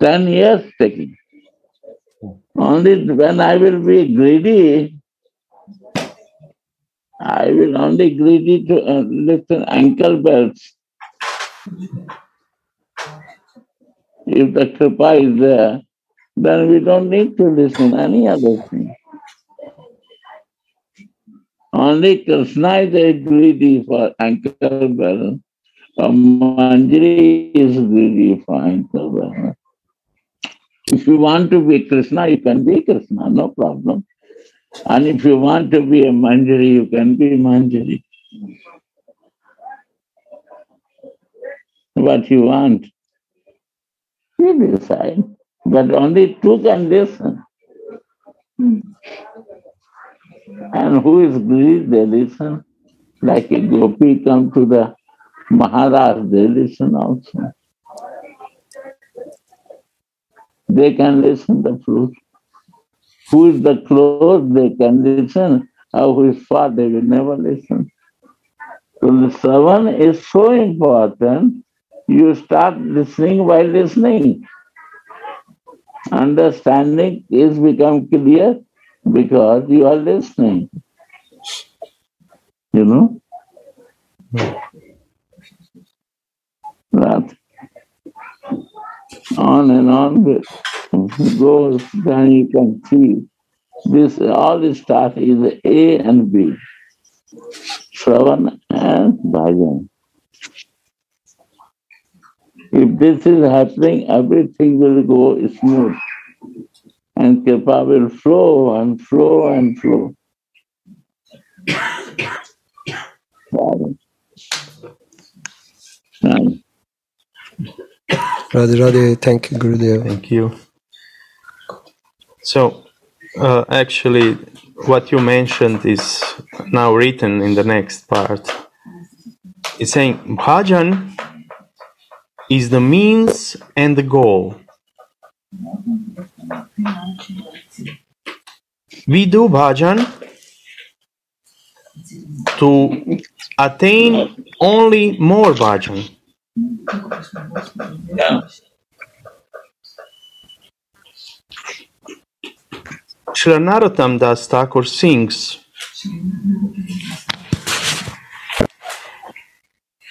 S4: 10 years taking. Only when I will be greedy, I will only greedy to uh, listen ankle belts. If the kripa is there, then we don't need to listen any other thing. Only Krishna is greedy for ankle bell, or Manjari is greedy for bell. If you want to be Krishna, you can be Krishna, no problem. And if you want to be a Manjari, you can be Manjari. What you want, you decide. But only two can listen. And who is greedy, they listen. Like a gopi come to the Maharaj, they listen also. They can listen the flute. Who is the close, they can listen. Who is far, they will never listen. So the Shravan is so important. You start listening by listening. Understanding is become clear because you are listening. You know? That on and on with goes, then you can see this all this stuff is A and B. Shravan and Bhajan. If this is happening, everything will go smooth. And Kripa will flow and flow and flow.
S1: Radhe Radhe, thank you, Gurudev.
S2: Thank you. So, uh, actually, what you mentioned is now written in the next part. It's saying bhajan is the means and the goal. We do bhajan to attain only more bhajan.
S4: yeah,
S2: Das Thakur sings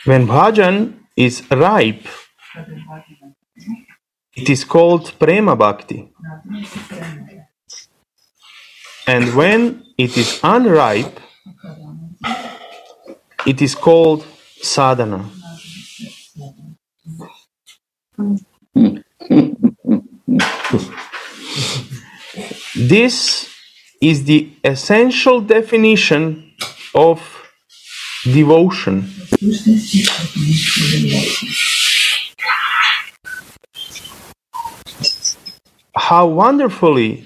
S2: When bhajan is ripe, it is called Prema Bhakti. And when it is unripe, it is called sadhana. This is the essential definition of devotion. How wonderfully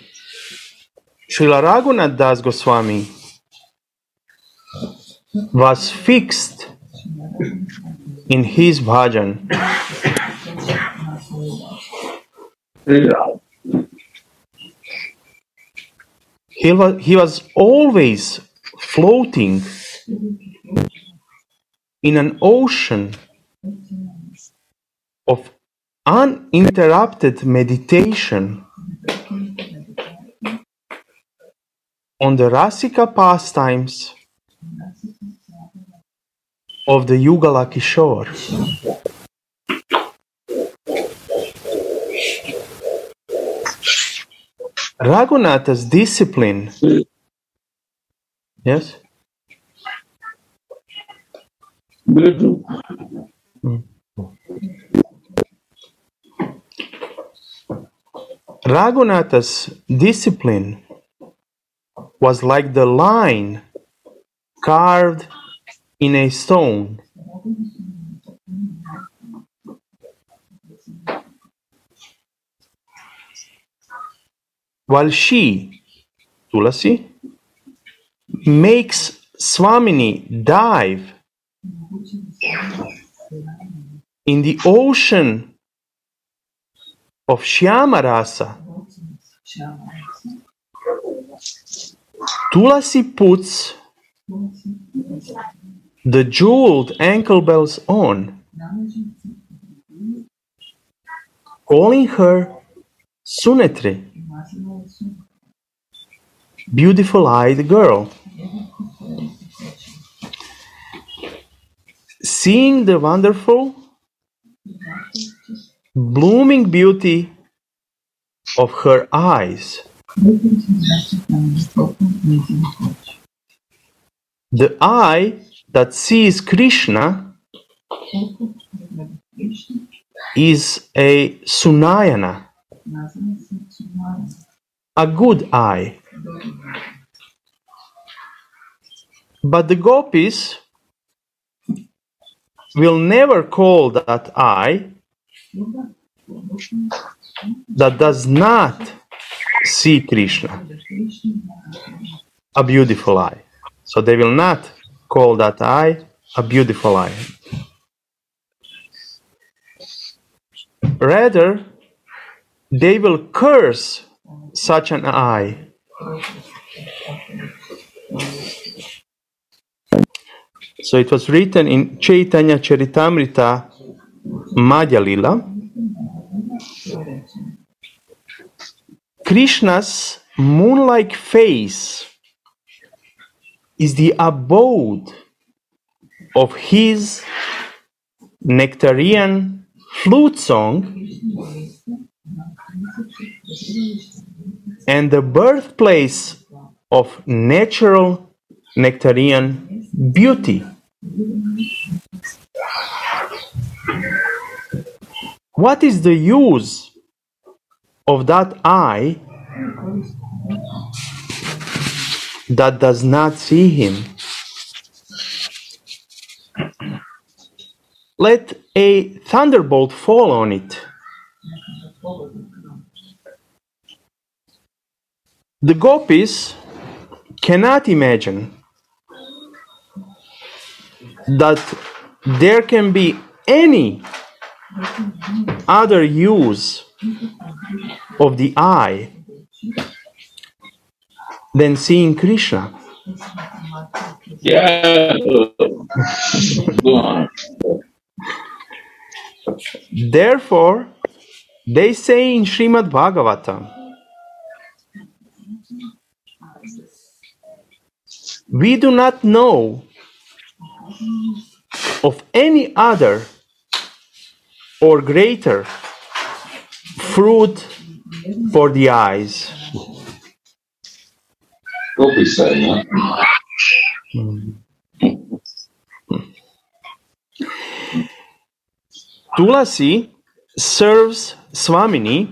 S2: Srila Raghunath Das Goswami was fixed in his bhajan. He was, he was always floating in an ocean of uninterrupted meditation on the Rasika pastimes of the Yugala Kishore. Raghunatha's discipline. Yes? Raghunatha's discipline was like the line carved in a stone. While she, Tulasi, makes Swamini dive in the ocean of Shyama Rasa, Tulasi puts the jeweled ankle bells on, calling her Sunetri, beautiful eyed girl. Seeing the wonderful, blooming beauty of her eyes, the eye that sees Krishna is a Sunayana, a good eye. But the gopis will never call that eye that does not see Krishna a beautiful eye. So they will not call that eye a beautiful eye. Rather, they will curse such an eye. So it was written in Chaitanya Charitamrita Madhya Lila. Krishna's moon-like face is the abode of his nectarian flute song and the birthplace of natural nectarian beauty. What is the use of that eye that does not see him? Let a thunderbolt fall on it. The gopis cannot imagine that there can be any other use of the eye than seeing Krishna.
S4: Yeah.
S2: Therefore, they say in Srimad Bhagavatam, we do not know of any other or greater fruit for the eyes.
S9: Said, huh?
S2: Tulasi serves Swamini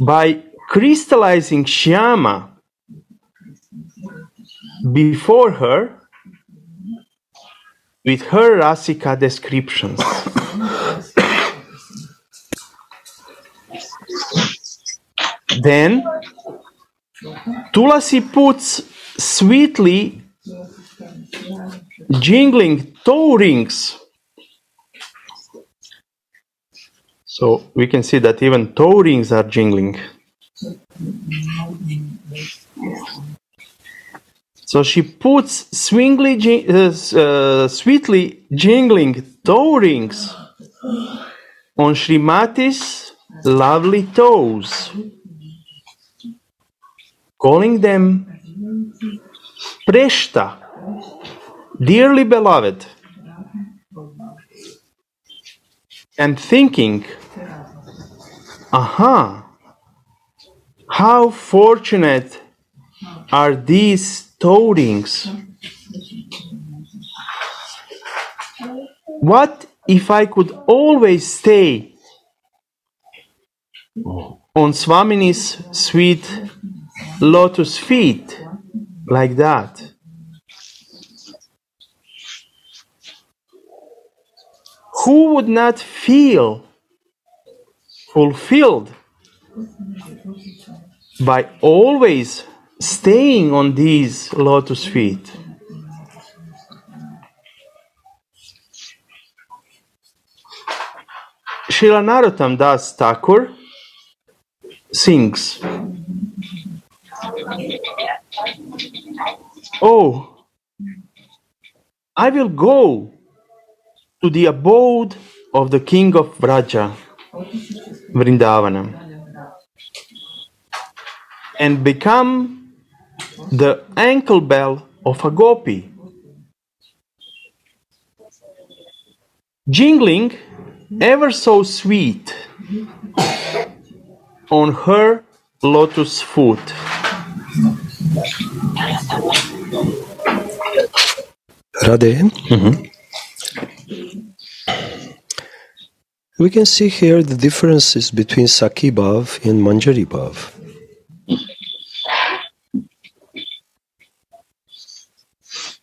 S2: by crystallizing Shyama before her with her Rasika descriptions. then Tulasi puts sweetly jingling toe rings. So we can see that even toe rings are jingling. So she puts swingly, uh, uh, sweetly jingling toe rings on Srimati's lovely toes, calling them Preshta, dearly beloved, and thinking, aha, how fortunate are these toe? What if I could always stay on Swamini's sweet lotus feet like that? Who would not feel fulfilled by always staying on these lotus feet? Srila Narottam Das Thakur sings, Oh, I will go to the abode of the king of Vraja, Vrindavanam, and become the ankle bell of a gopi. Jingling ever so sweet on her lotus foot.
S1: Radhe. Mm-hmm. We can see here the differences between Sakhi Bhav and Manjari Bhav.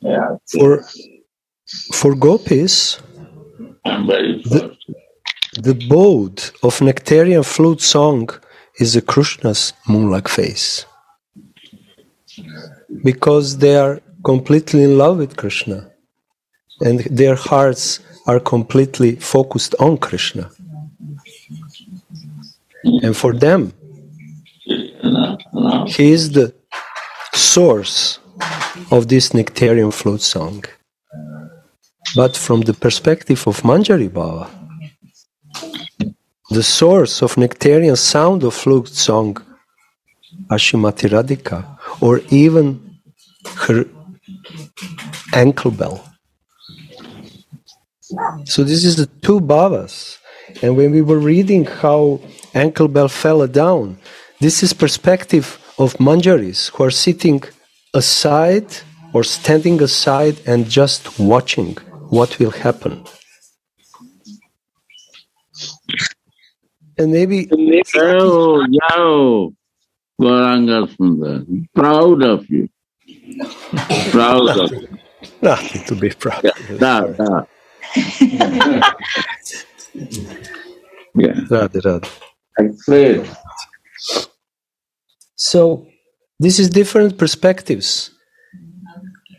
S4: Yeah,
S1: For, for gopis, the, the abode of nectarian flute song is a Krishna's moon-like face. Because they are completely in love with Krishna. And their hearts are completely focused on Krishna. And for them, he is the source of this nectarian flute song. But from the perspective of Manjari Baba, the source of nectarian sound of flute song, Srimati Radhika, or even her ankle bell. So this is the two Bhavas. And when we were reading how ankle bell fell down, this is perspective of Manjaris who are sitting aside or standing aside and just watching what will happen. And maybe
S4: Yo, yo, Gauranga Sundar. Proud of you. Proud of you.
S1: nothing to be proud of.
S4: Da, da. yeah.
S1: Radhe, Radhe.
S4: Explain.
S1: So this is different perspectives.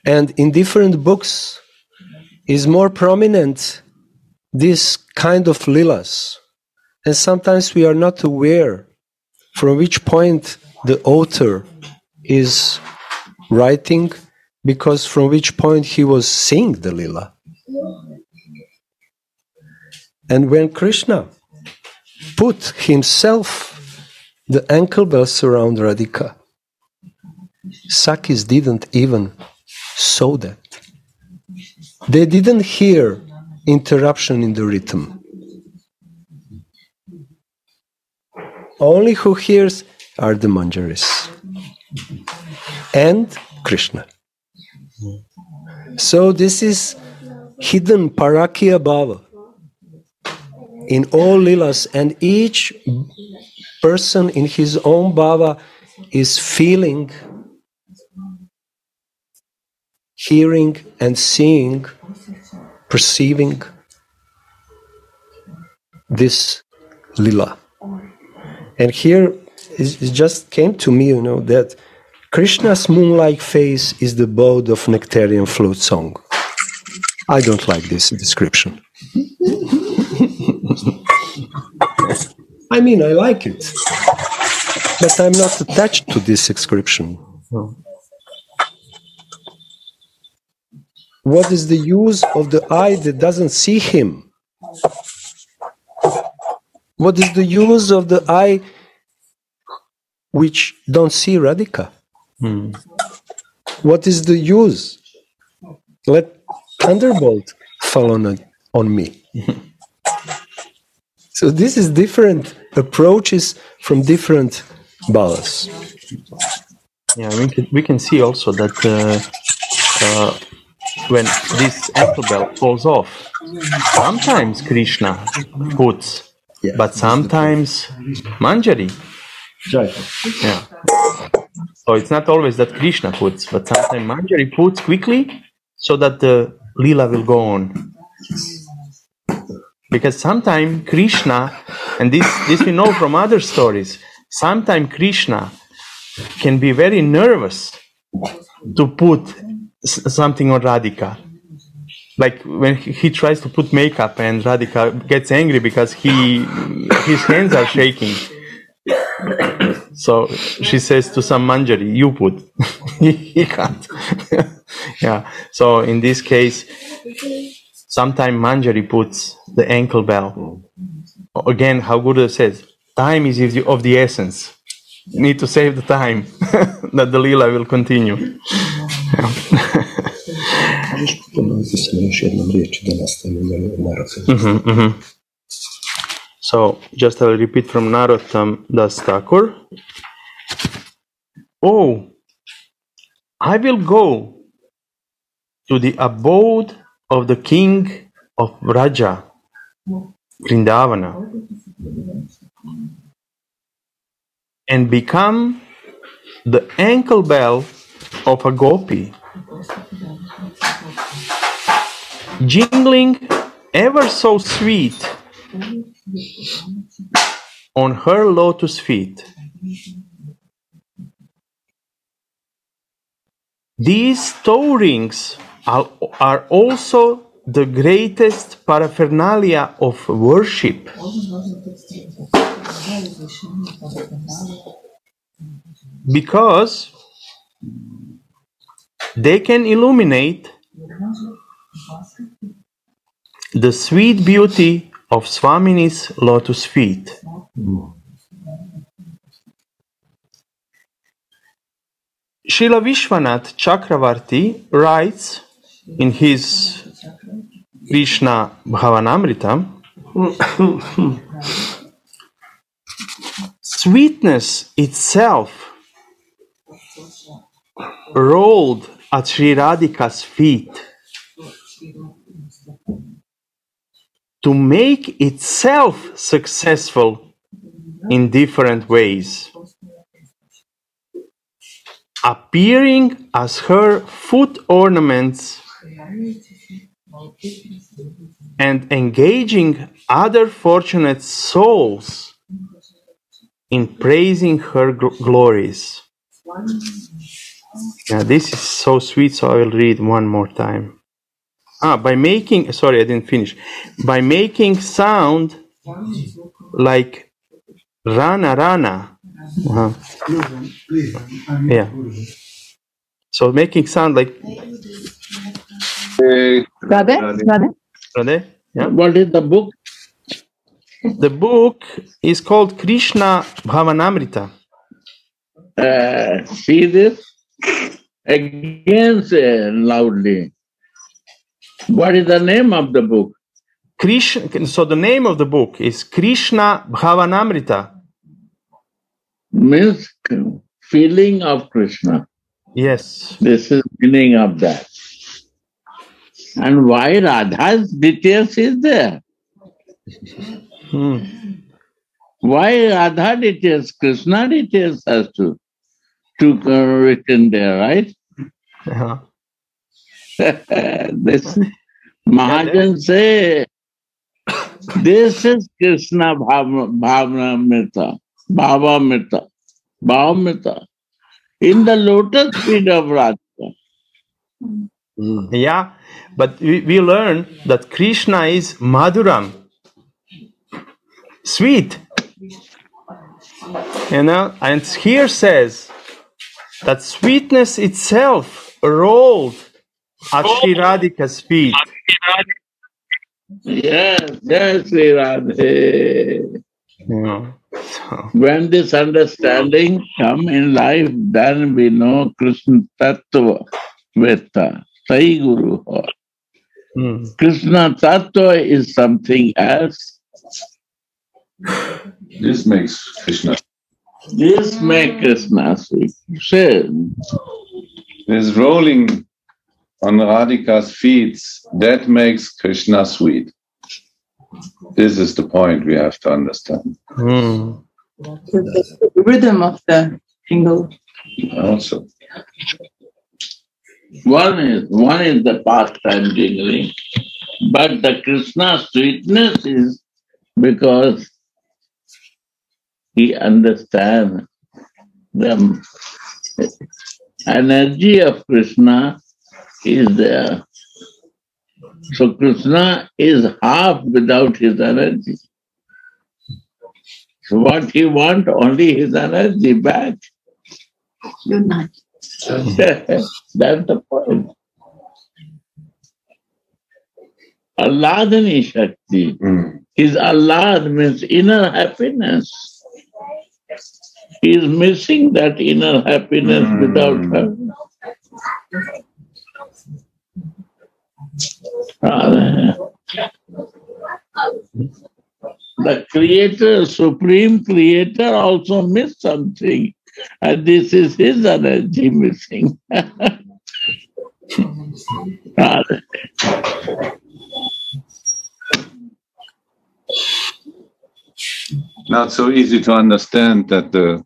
S1: And in different books is more prominent this kind of lilas. And sometimes we are not aware from which point the author is writing because from which point he was seeing the lila. And when Krishna put himself the ankle bells around Radhika. Sakhis didn't even saw that. They didn't hear interruption in the rhythm. Only who hears are the manjaris and Krishna. So this is hidden parakya bhava in all lilas, and each person in his own bhava is feeling hearing, and seeing, perceiving this lila. And here it just came to me, you know, that Krishna's moon-like face is the abode of nectarian flute song. I don't like this description. I mean, I like it, but I'm not attached to this description. What is the use of the eye that doesn't see him? What is the use of the eye which don't see Radhika? What is the use? Let thunderbolt fall on, on me. so this is different approaches from different balas.
S2: Yeah, we can, we can see also that uh, uh, when this ankle belt falls off, sometimes Krishna puts, but sometimes Manjari. Yeah. So it's not always that Krishna puts, but sometimes Manjari puts quickly so that the lila will go on. Because sometimes Krishna, and this, this we know from other stories, sometimes Krishna can be very nervous to put something on Radhika. Like when he tries to put makeup and Radhika gets angry because he his hands are shaking. So she says to some manjari, "You put." he, can't. yeah. So in this case, sometimes manjari puts the ankle bell. Again, how Guru says, time is of the- of the essence. You need to save the time that the lila will continue. Mhm, mhm. So, just I'll repeat from Narottam Das Thakur. Oh, I will go to the abode of the king of Vraja, Vrindavana, and become the ankle bell of a gopi, jingling ever so sweet on her lotus feet. These toe rings are, are also the greatest paraphernalia of worship. Because they can illuminate the sweet beauty of Swamini's lotus feet. Srila Vishwanath Chakravarti writes in his Krishna Bhavanamrita sweetness itself rolled at Sri Radhika's feet to make itself successful in different ways, appearing as her foot ornaments and engaging other fortunate souls in praising her gl- glories. Now, this is so sweet, so I will read one more time. Ah, by making, sorry, I didn't finish. By making sound like rana rana. Uh-huh. Yeah. So making sound like
S8: Radhe? Radhe?
S2: Radhe? Yeah.
S4: What is the book?
S2: The book is called Krishna Bhavanamrita.
S4: Uh, see this? Again say loudly. What is the name of the book?
S2: Krishna, so the name of the book is Krishna Bhavanamrita.
S4: means feeling of Krishna.
S2: Yes.
S4: This is meaning of that. And why Radha's details is there?
S2: Hmm.
S4: Why Radha details, Krishna details has to, uh, written there, right?
S2: Uh-huh.
S4: this Mahajan say, this is Krishna Bhava Bhavana Mrita, Bhava Mrita, Bhava Mrita, in the lotus feet of Radha.
S2: Yeah, but we, we learn that Krishna is Madhuram, sweet. You know, and here says that sweetness itself rolled at Sri Radhika's feet.
S4: Yes, yes, Sri Radhe.
S2: Yeah. So,
S4: When this understanding come in life, then we know Krishna Tattva Veta, Sai Guru. ho.
S2: hmm.
S4: Krishna Tattva is something else.
S9: This makes Krishna.
S4: This make Krishna sweet. Say,
S9: This rolling on Radhika's feet, that makes Krishna sweet. This is the point we have to understand.
S2: Hmm.
S8: The rhythm of the jingle.
S9: Also,
S4: one is one is the pastime jingling, but the Krishna sweetness is because he understands the energy of Krishna is there. So Krishna is half without his energy. So what he want only his energy back. You're not. That's the point. Alladani Shakti.
S9: mm,
S4: His Allad means inner happiness. He is missing that inner happiness
S9: Mm.
S4: without her. The creator, supreme creator also missed something. And this is his energy missing.
S9: Not so easy to understand that the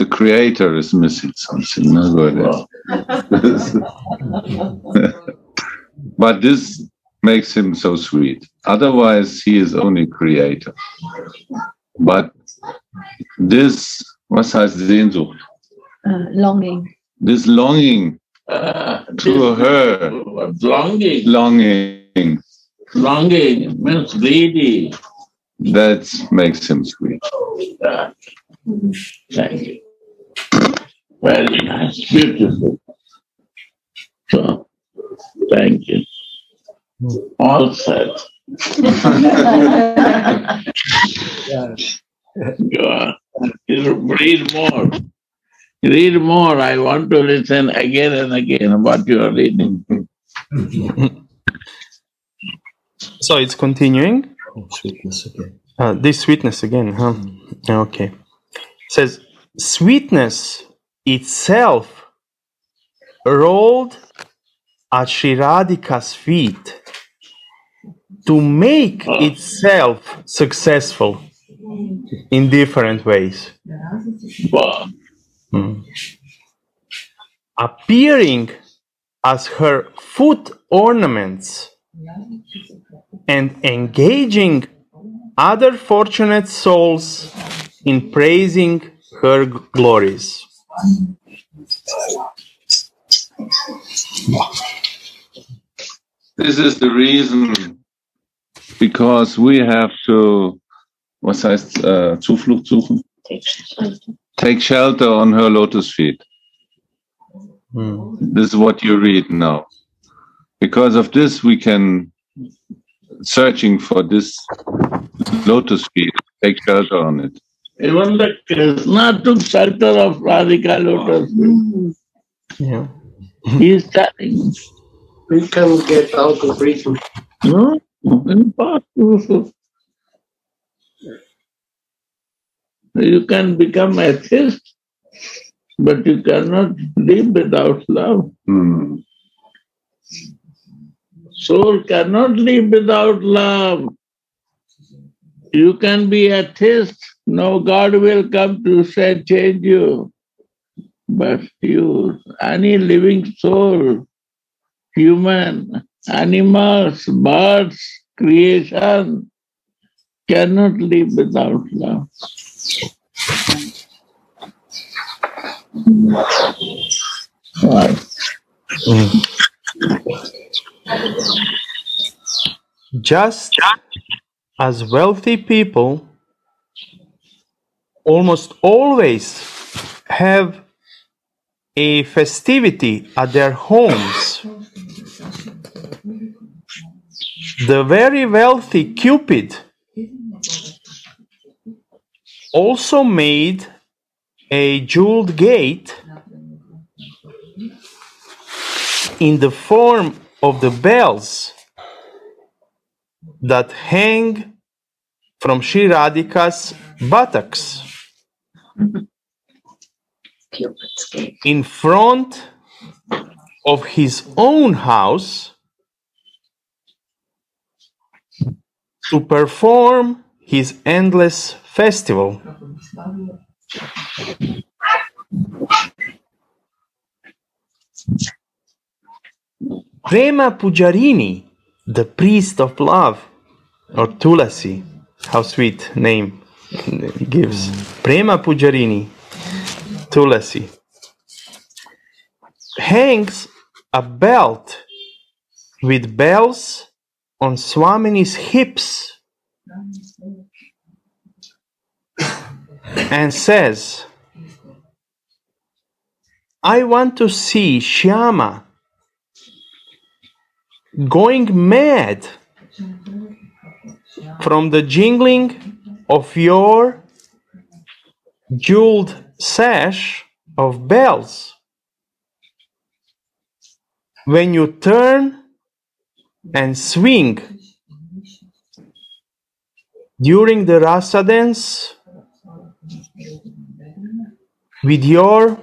S9: the creator is missing something. No good. but this makes him so sweet. Otherwise, he is only creator. But this, was heißt Sehnsucht?
S5: Uh, longing.
S9: This longing
S4: Uh,
S9: to her,
S4: longing,
S9: longing,
S4: longing means greedy.
S9: that makes him sweet.
S4: Thank you. Very nice, beautiful. So, thank you. All set. Go. Read more. Read more. I want to listen again and again what you are reading.
S2: So it's continuing.
S1: Oh, sweetness again.
S2: Uh, this sweetness again, huh? Okay. It says sweetness itself rolled at Sri Radhika's feet to make itself successful in different ways.
S4: Wow.
S2: Hmm. Appearing as her foot ornaments and engaging other fortunate souls in praising her glories.
S9: This is the reason because we have to, was heißt, äh, Zuflucht suchen? Take shelter on her lotus feet.
S2: Hmm.
S9: This is what you read now. Because of this, we can searching for this lotus feet, take shelter on it.
S4: Even the Krishna took shelter of Radhika lotus.
S2: Yeah.
S4: He is telling.
S10: We can get out of prison.
S4: No, impossible. You can become atheist, but you cannot live without love.
S9: Hmm.
S4: Soul cannot live without love. You can be atheist, no God will come to say change you. But you, any living soul, human, animals, birds, creation, cannot live without love.
S2: Just as wealthy people almost always have a festivity at their homes, the very wealthy Cupid also made a jeweled gate in the form of the bells that hang from Sri Radhika's buttocks in front of his own house to perform his endless festival. Prema Pujarini, the priest of love, or Tulasi, how sweet name gives. Prema Pujarini, Tulasi, hangs a belt with bells on Swamini's hips and says, I want to see Shyama going mad from the jingling of your jeweled sash of bells. When you turn and swing during the rasa dance with your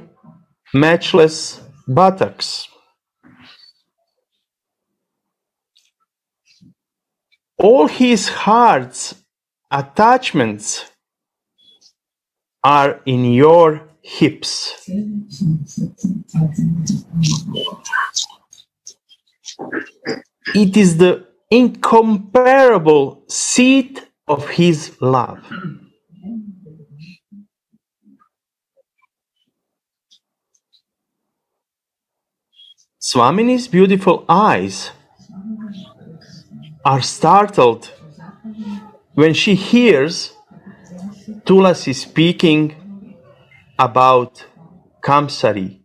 S2: matchless buttocks. All his heart's attachments are in your hips. It is the incomparable seat of his love. Swamini's beautiful eyes are startled when she hears Tulasi speaking about Kamsari.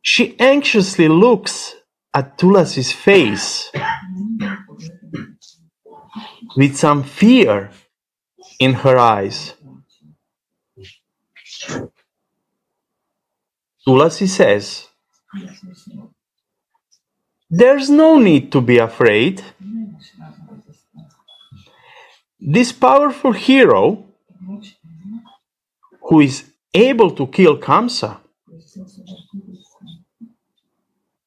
S2: She anxiously looks at Tulasi's face with some fear in her eyes. Tulasi says, There's no need to be afraid. This powerful hero, who is able to kill Kamsa,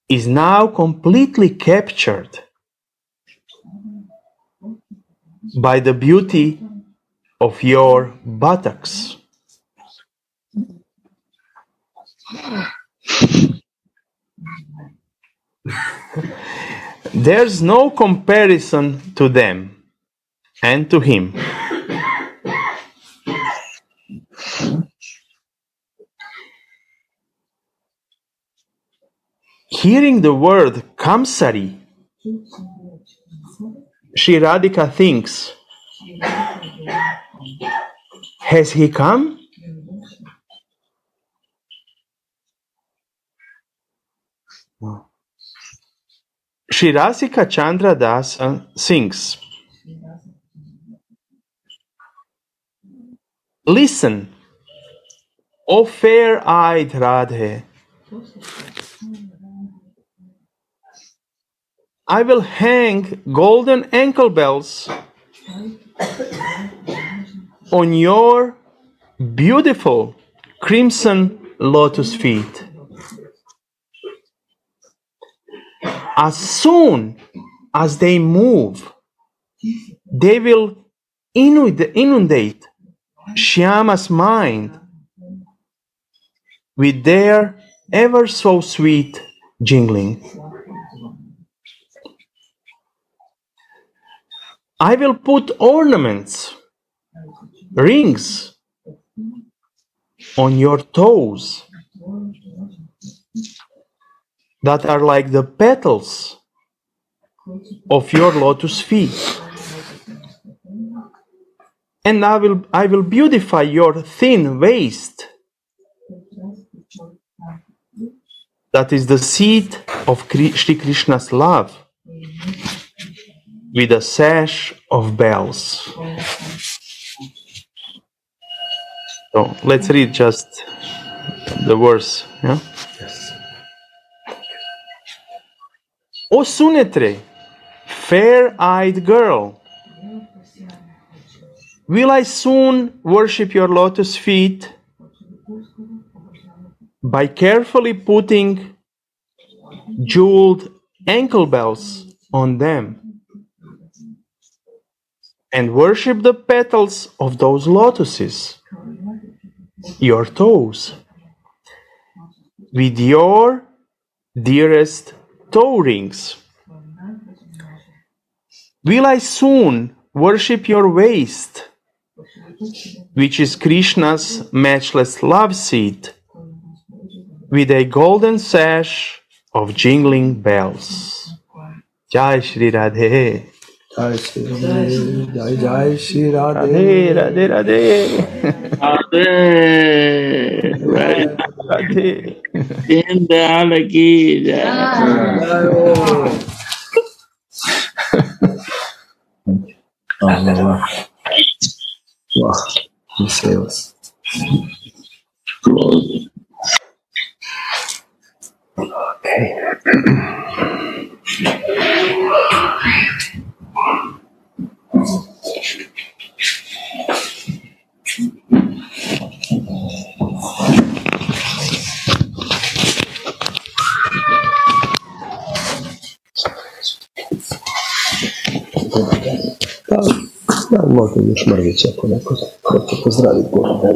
S2: is now completely captured by the beauty of your buttocks. There's no comparison to them and to him. Hearing the word Kamsari, Sri Radhika thinks, Has he come? Sri Rasika Chandra Dasa sings, Listen, O fair-eyed Radhe, I will hang golden ankle bells on your beautiful crimson lotus feet. As soon as they move, they will inundate Shyama's mind with their ever so sweet jingling. I will put ornaments, rings on your toes that are like the petals of your lotus feet. And I will, I will beautify your thin waist. That is the seat of Sri Krishna's love with a sash of bells. So let's read just the verse. Yeah? O Sunetre, fair eyed girl, will I soon worship your lotus feet? By carefully putting jeweled ankle bells on them. And worship the petals of those lotuses, your toes, with your dearest toe rings. Will I soon worship your waist, which is Krishna's matchless love seat, with a golden sash of jingling bells. Jai Shri Radhe.
S1: Jai Shri Radhe, Jai Jai Shri
S2: Radhe, Radhe, Radhe.
S4: Radhe.
S2: Radhe.
S4: Din Dayal ki jai.
S1: Allah Allah. Wow, he saves.
S4: Close.
S1: Okay. Tak, no, mogę już bardziej ciepło, jako krótko pozdrawić głowę.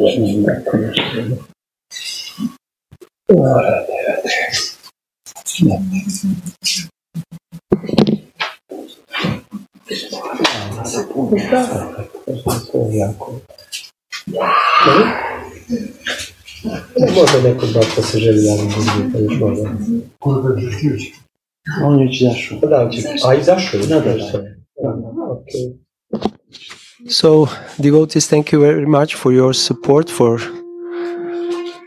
S1: No może jako babka seżeli na górze, to już może. Kurwa, gdzieś już.
S2: On no, już
S1: zaszł. Dał ci. A i zaszł. No dobrze. Tak. No, okej. So, devotees, thank you very much for your support, for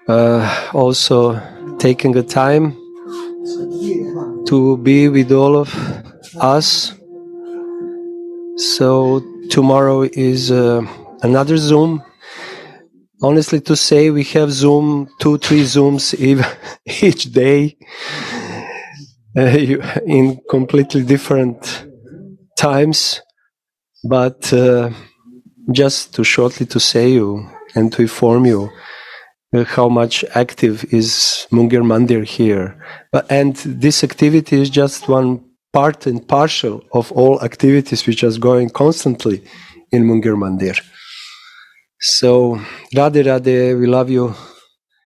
S1: uh, also taking the time to be with all of us. So, tomorrow is uh, another Zoom. Honestly, to say, we have Zoom, two, three Zooms each day uh, in completely different times but uh, just to shortly to say you and to inform you uh, how much active is Mungir Mandir here. But, and this activity is just one part and partial of all activities which are going constantly in Mungir Mandir. So, Radhe Radhe, we love you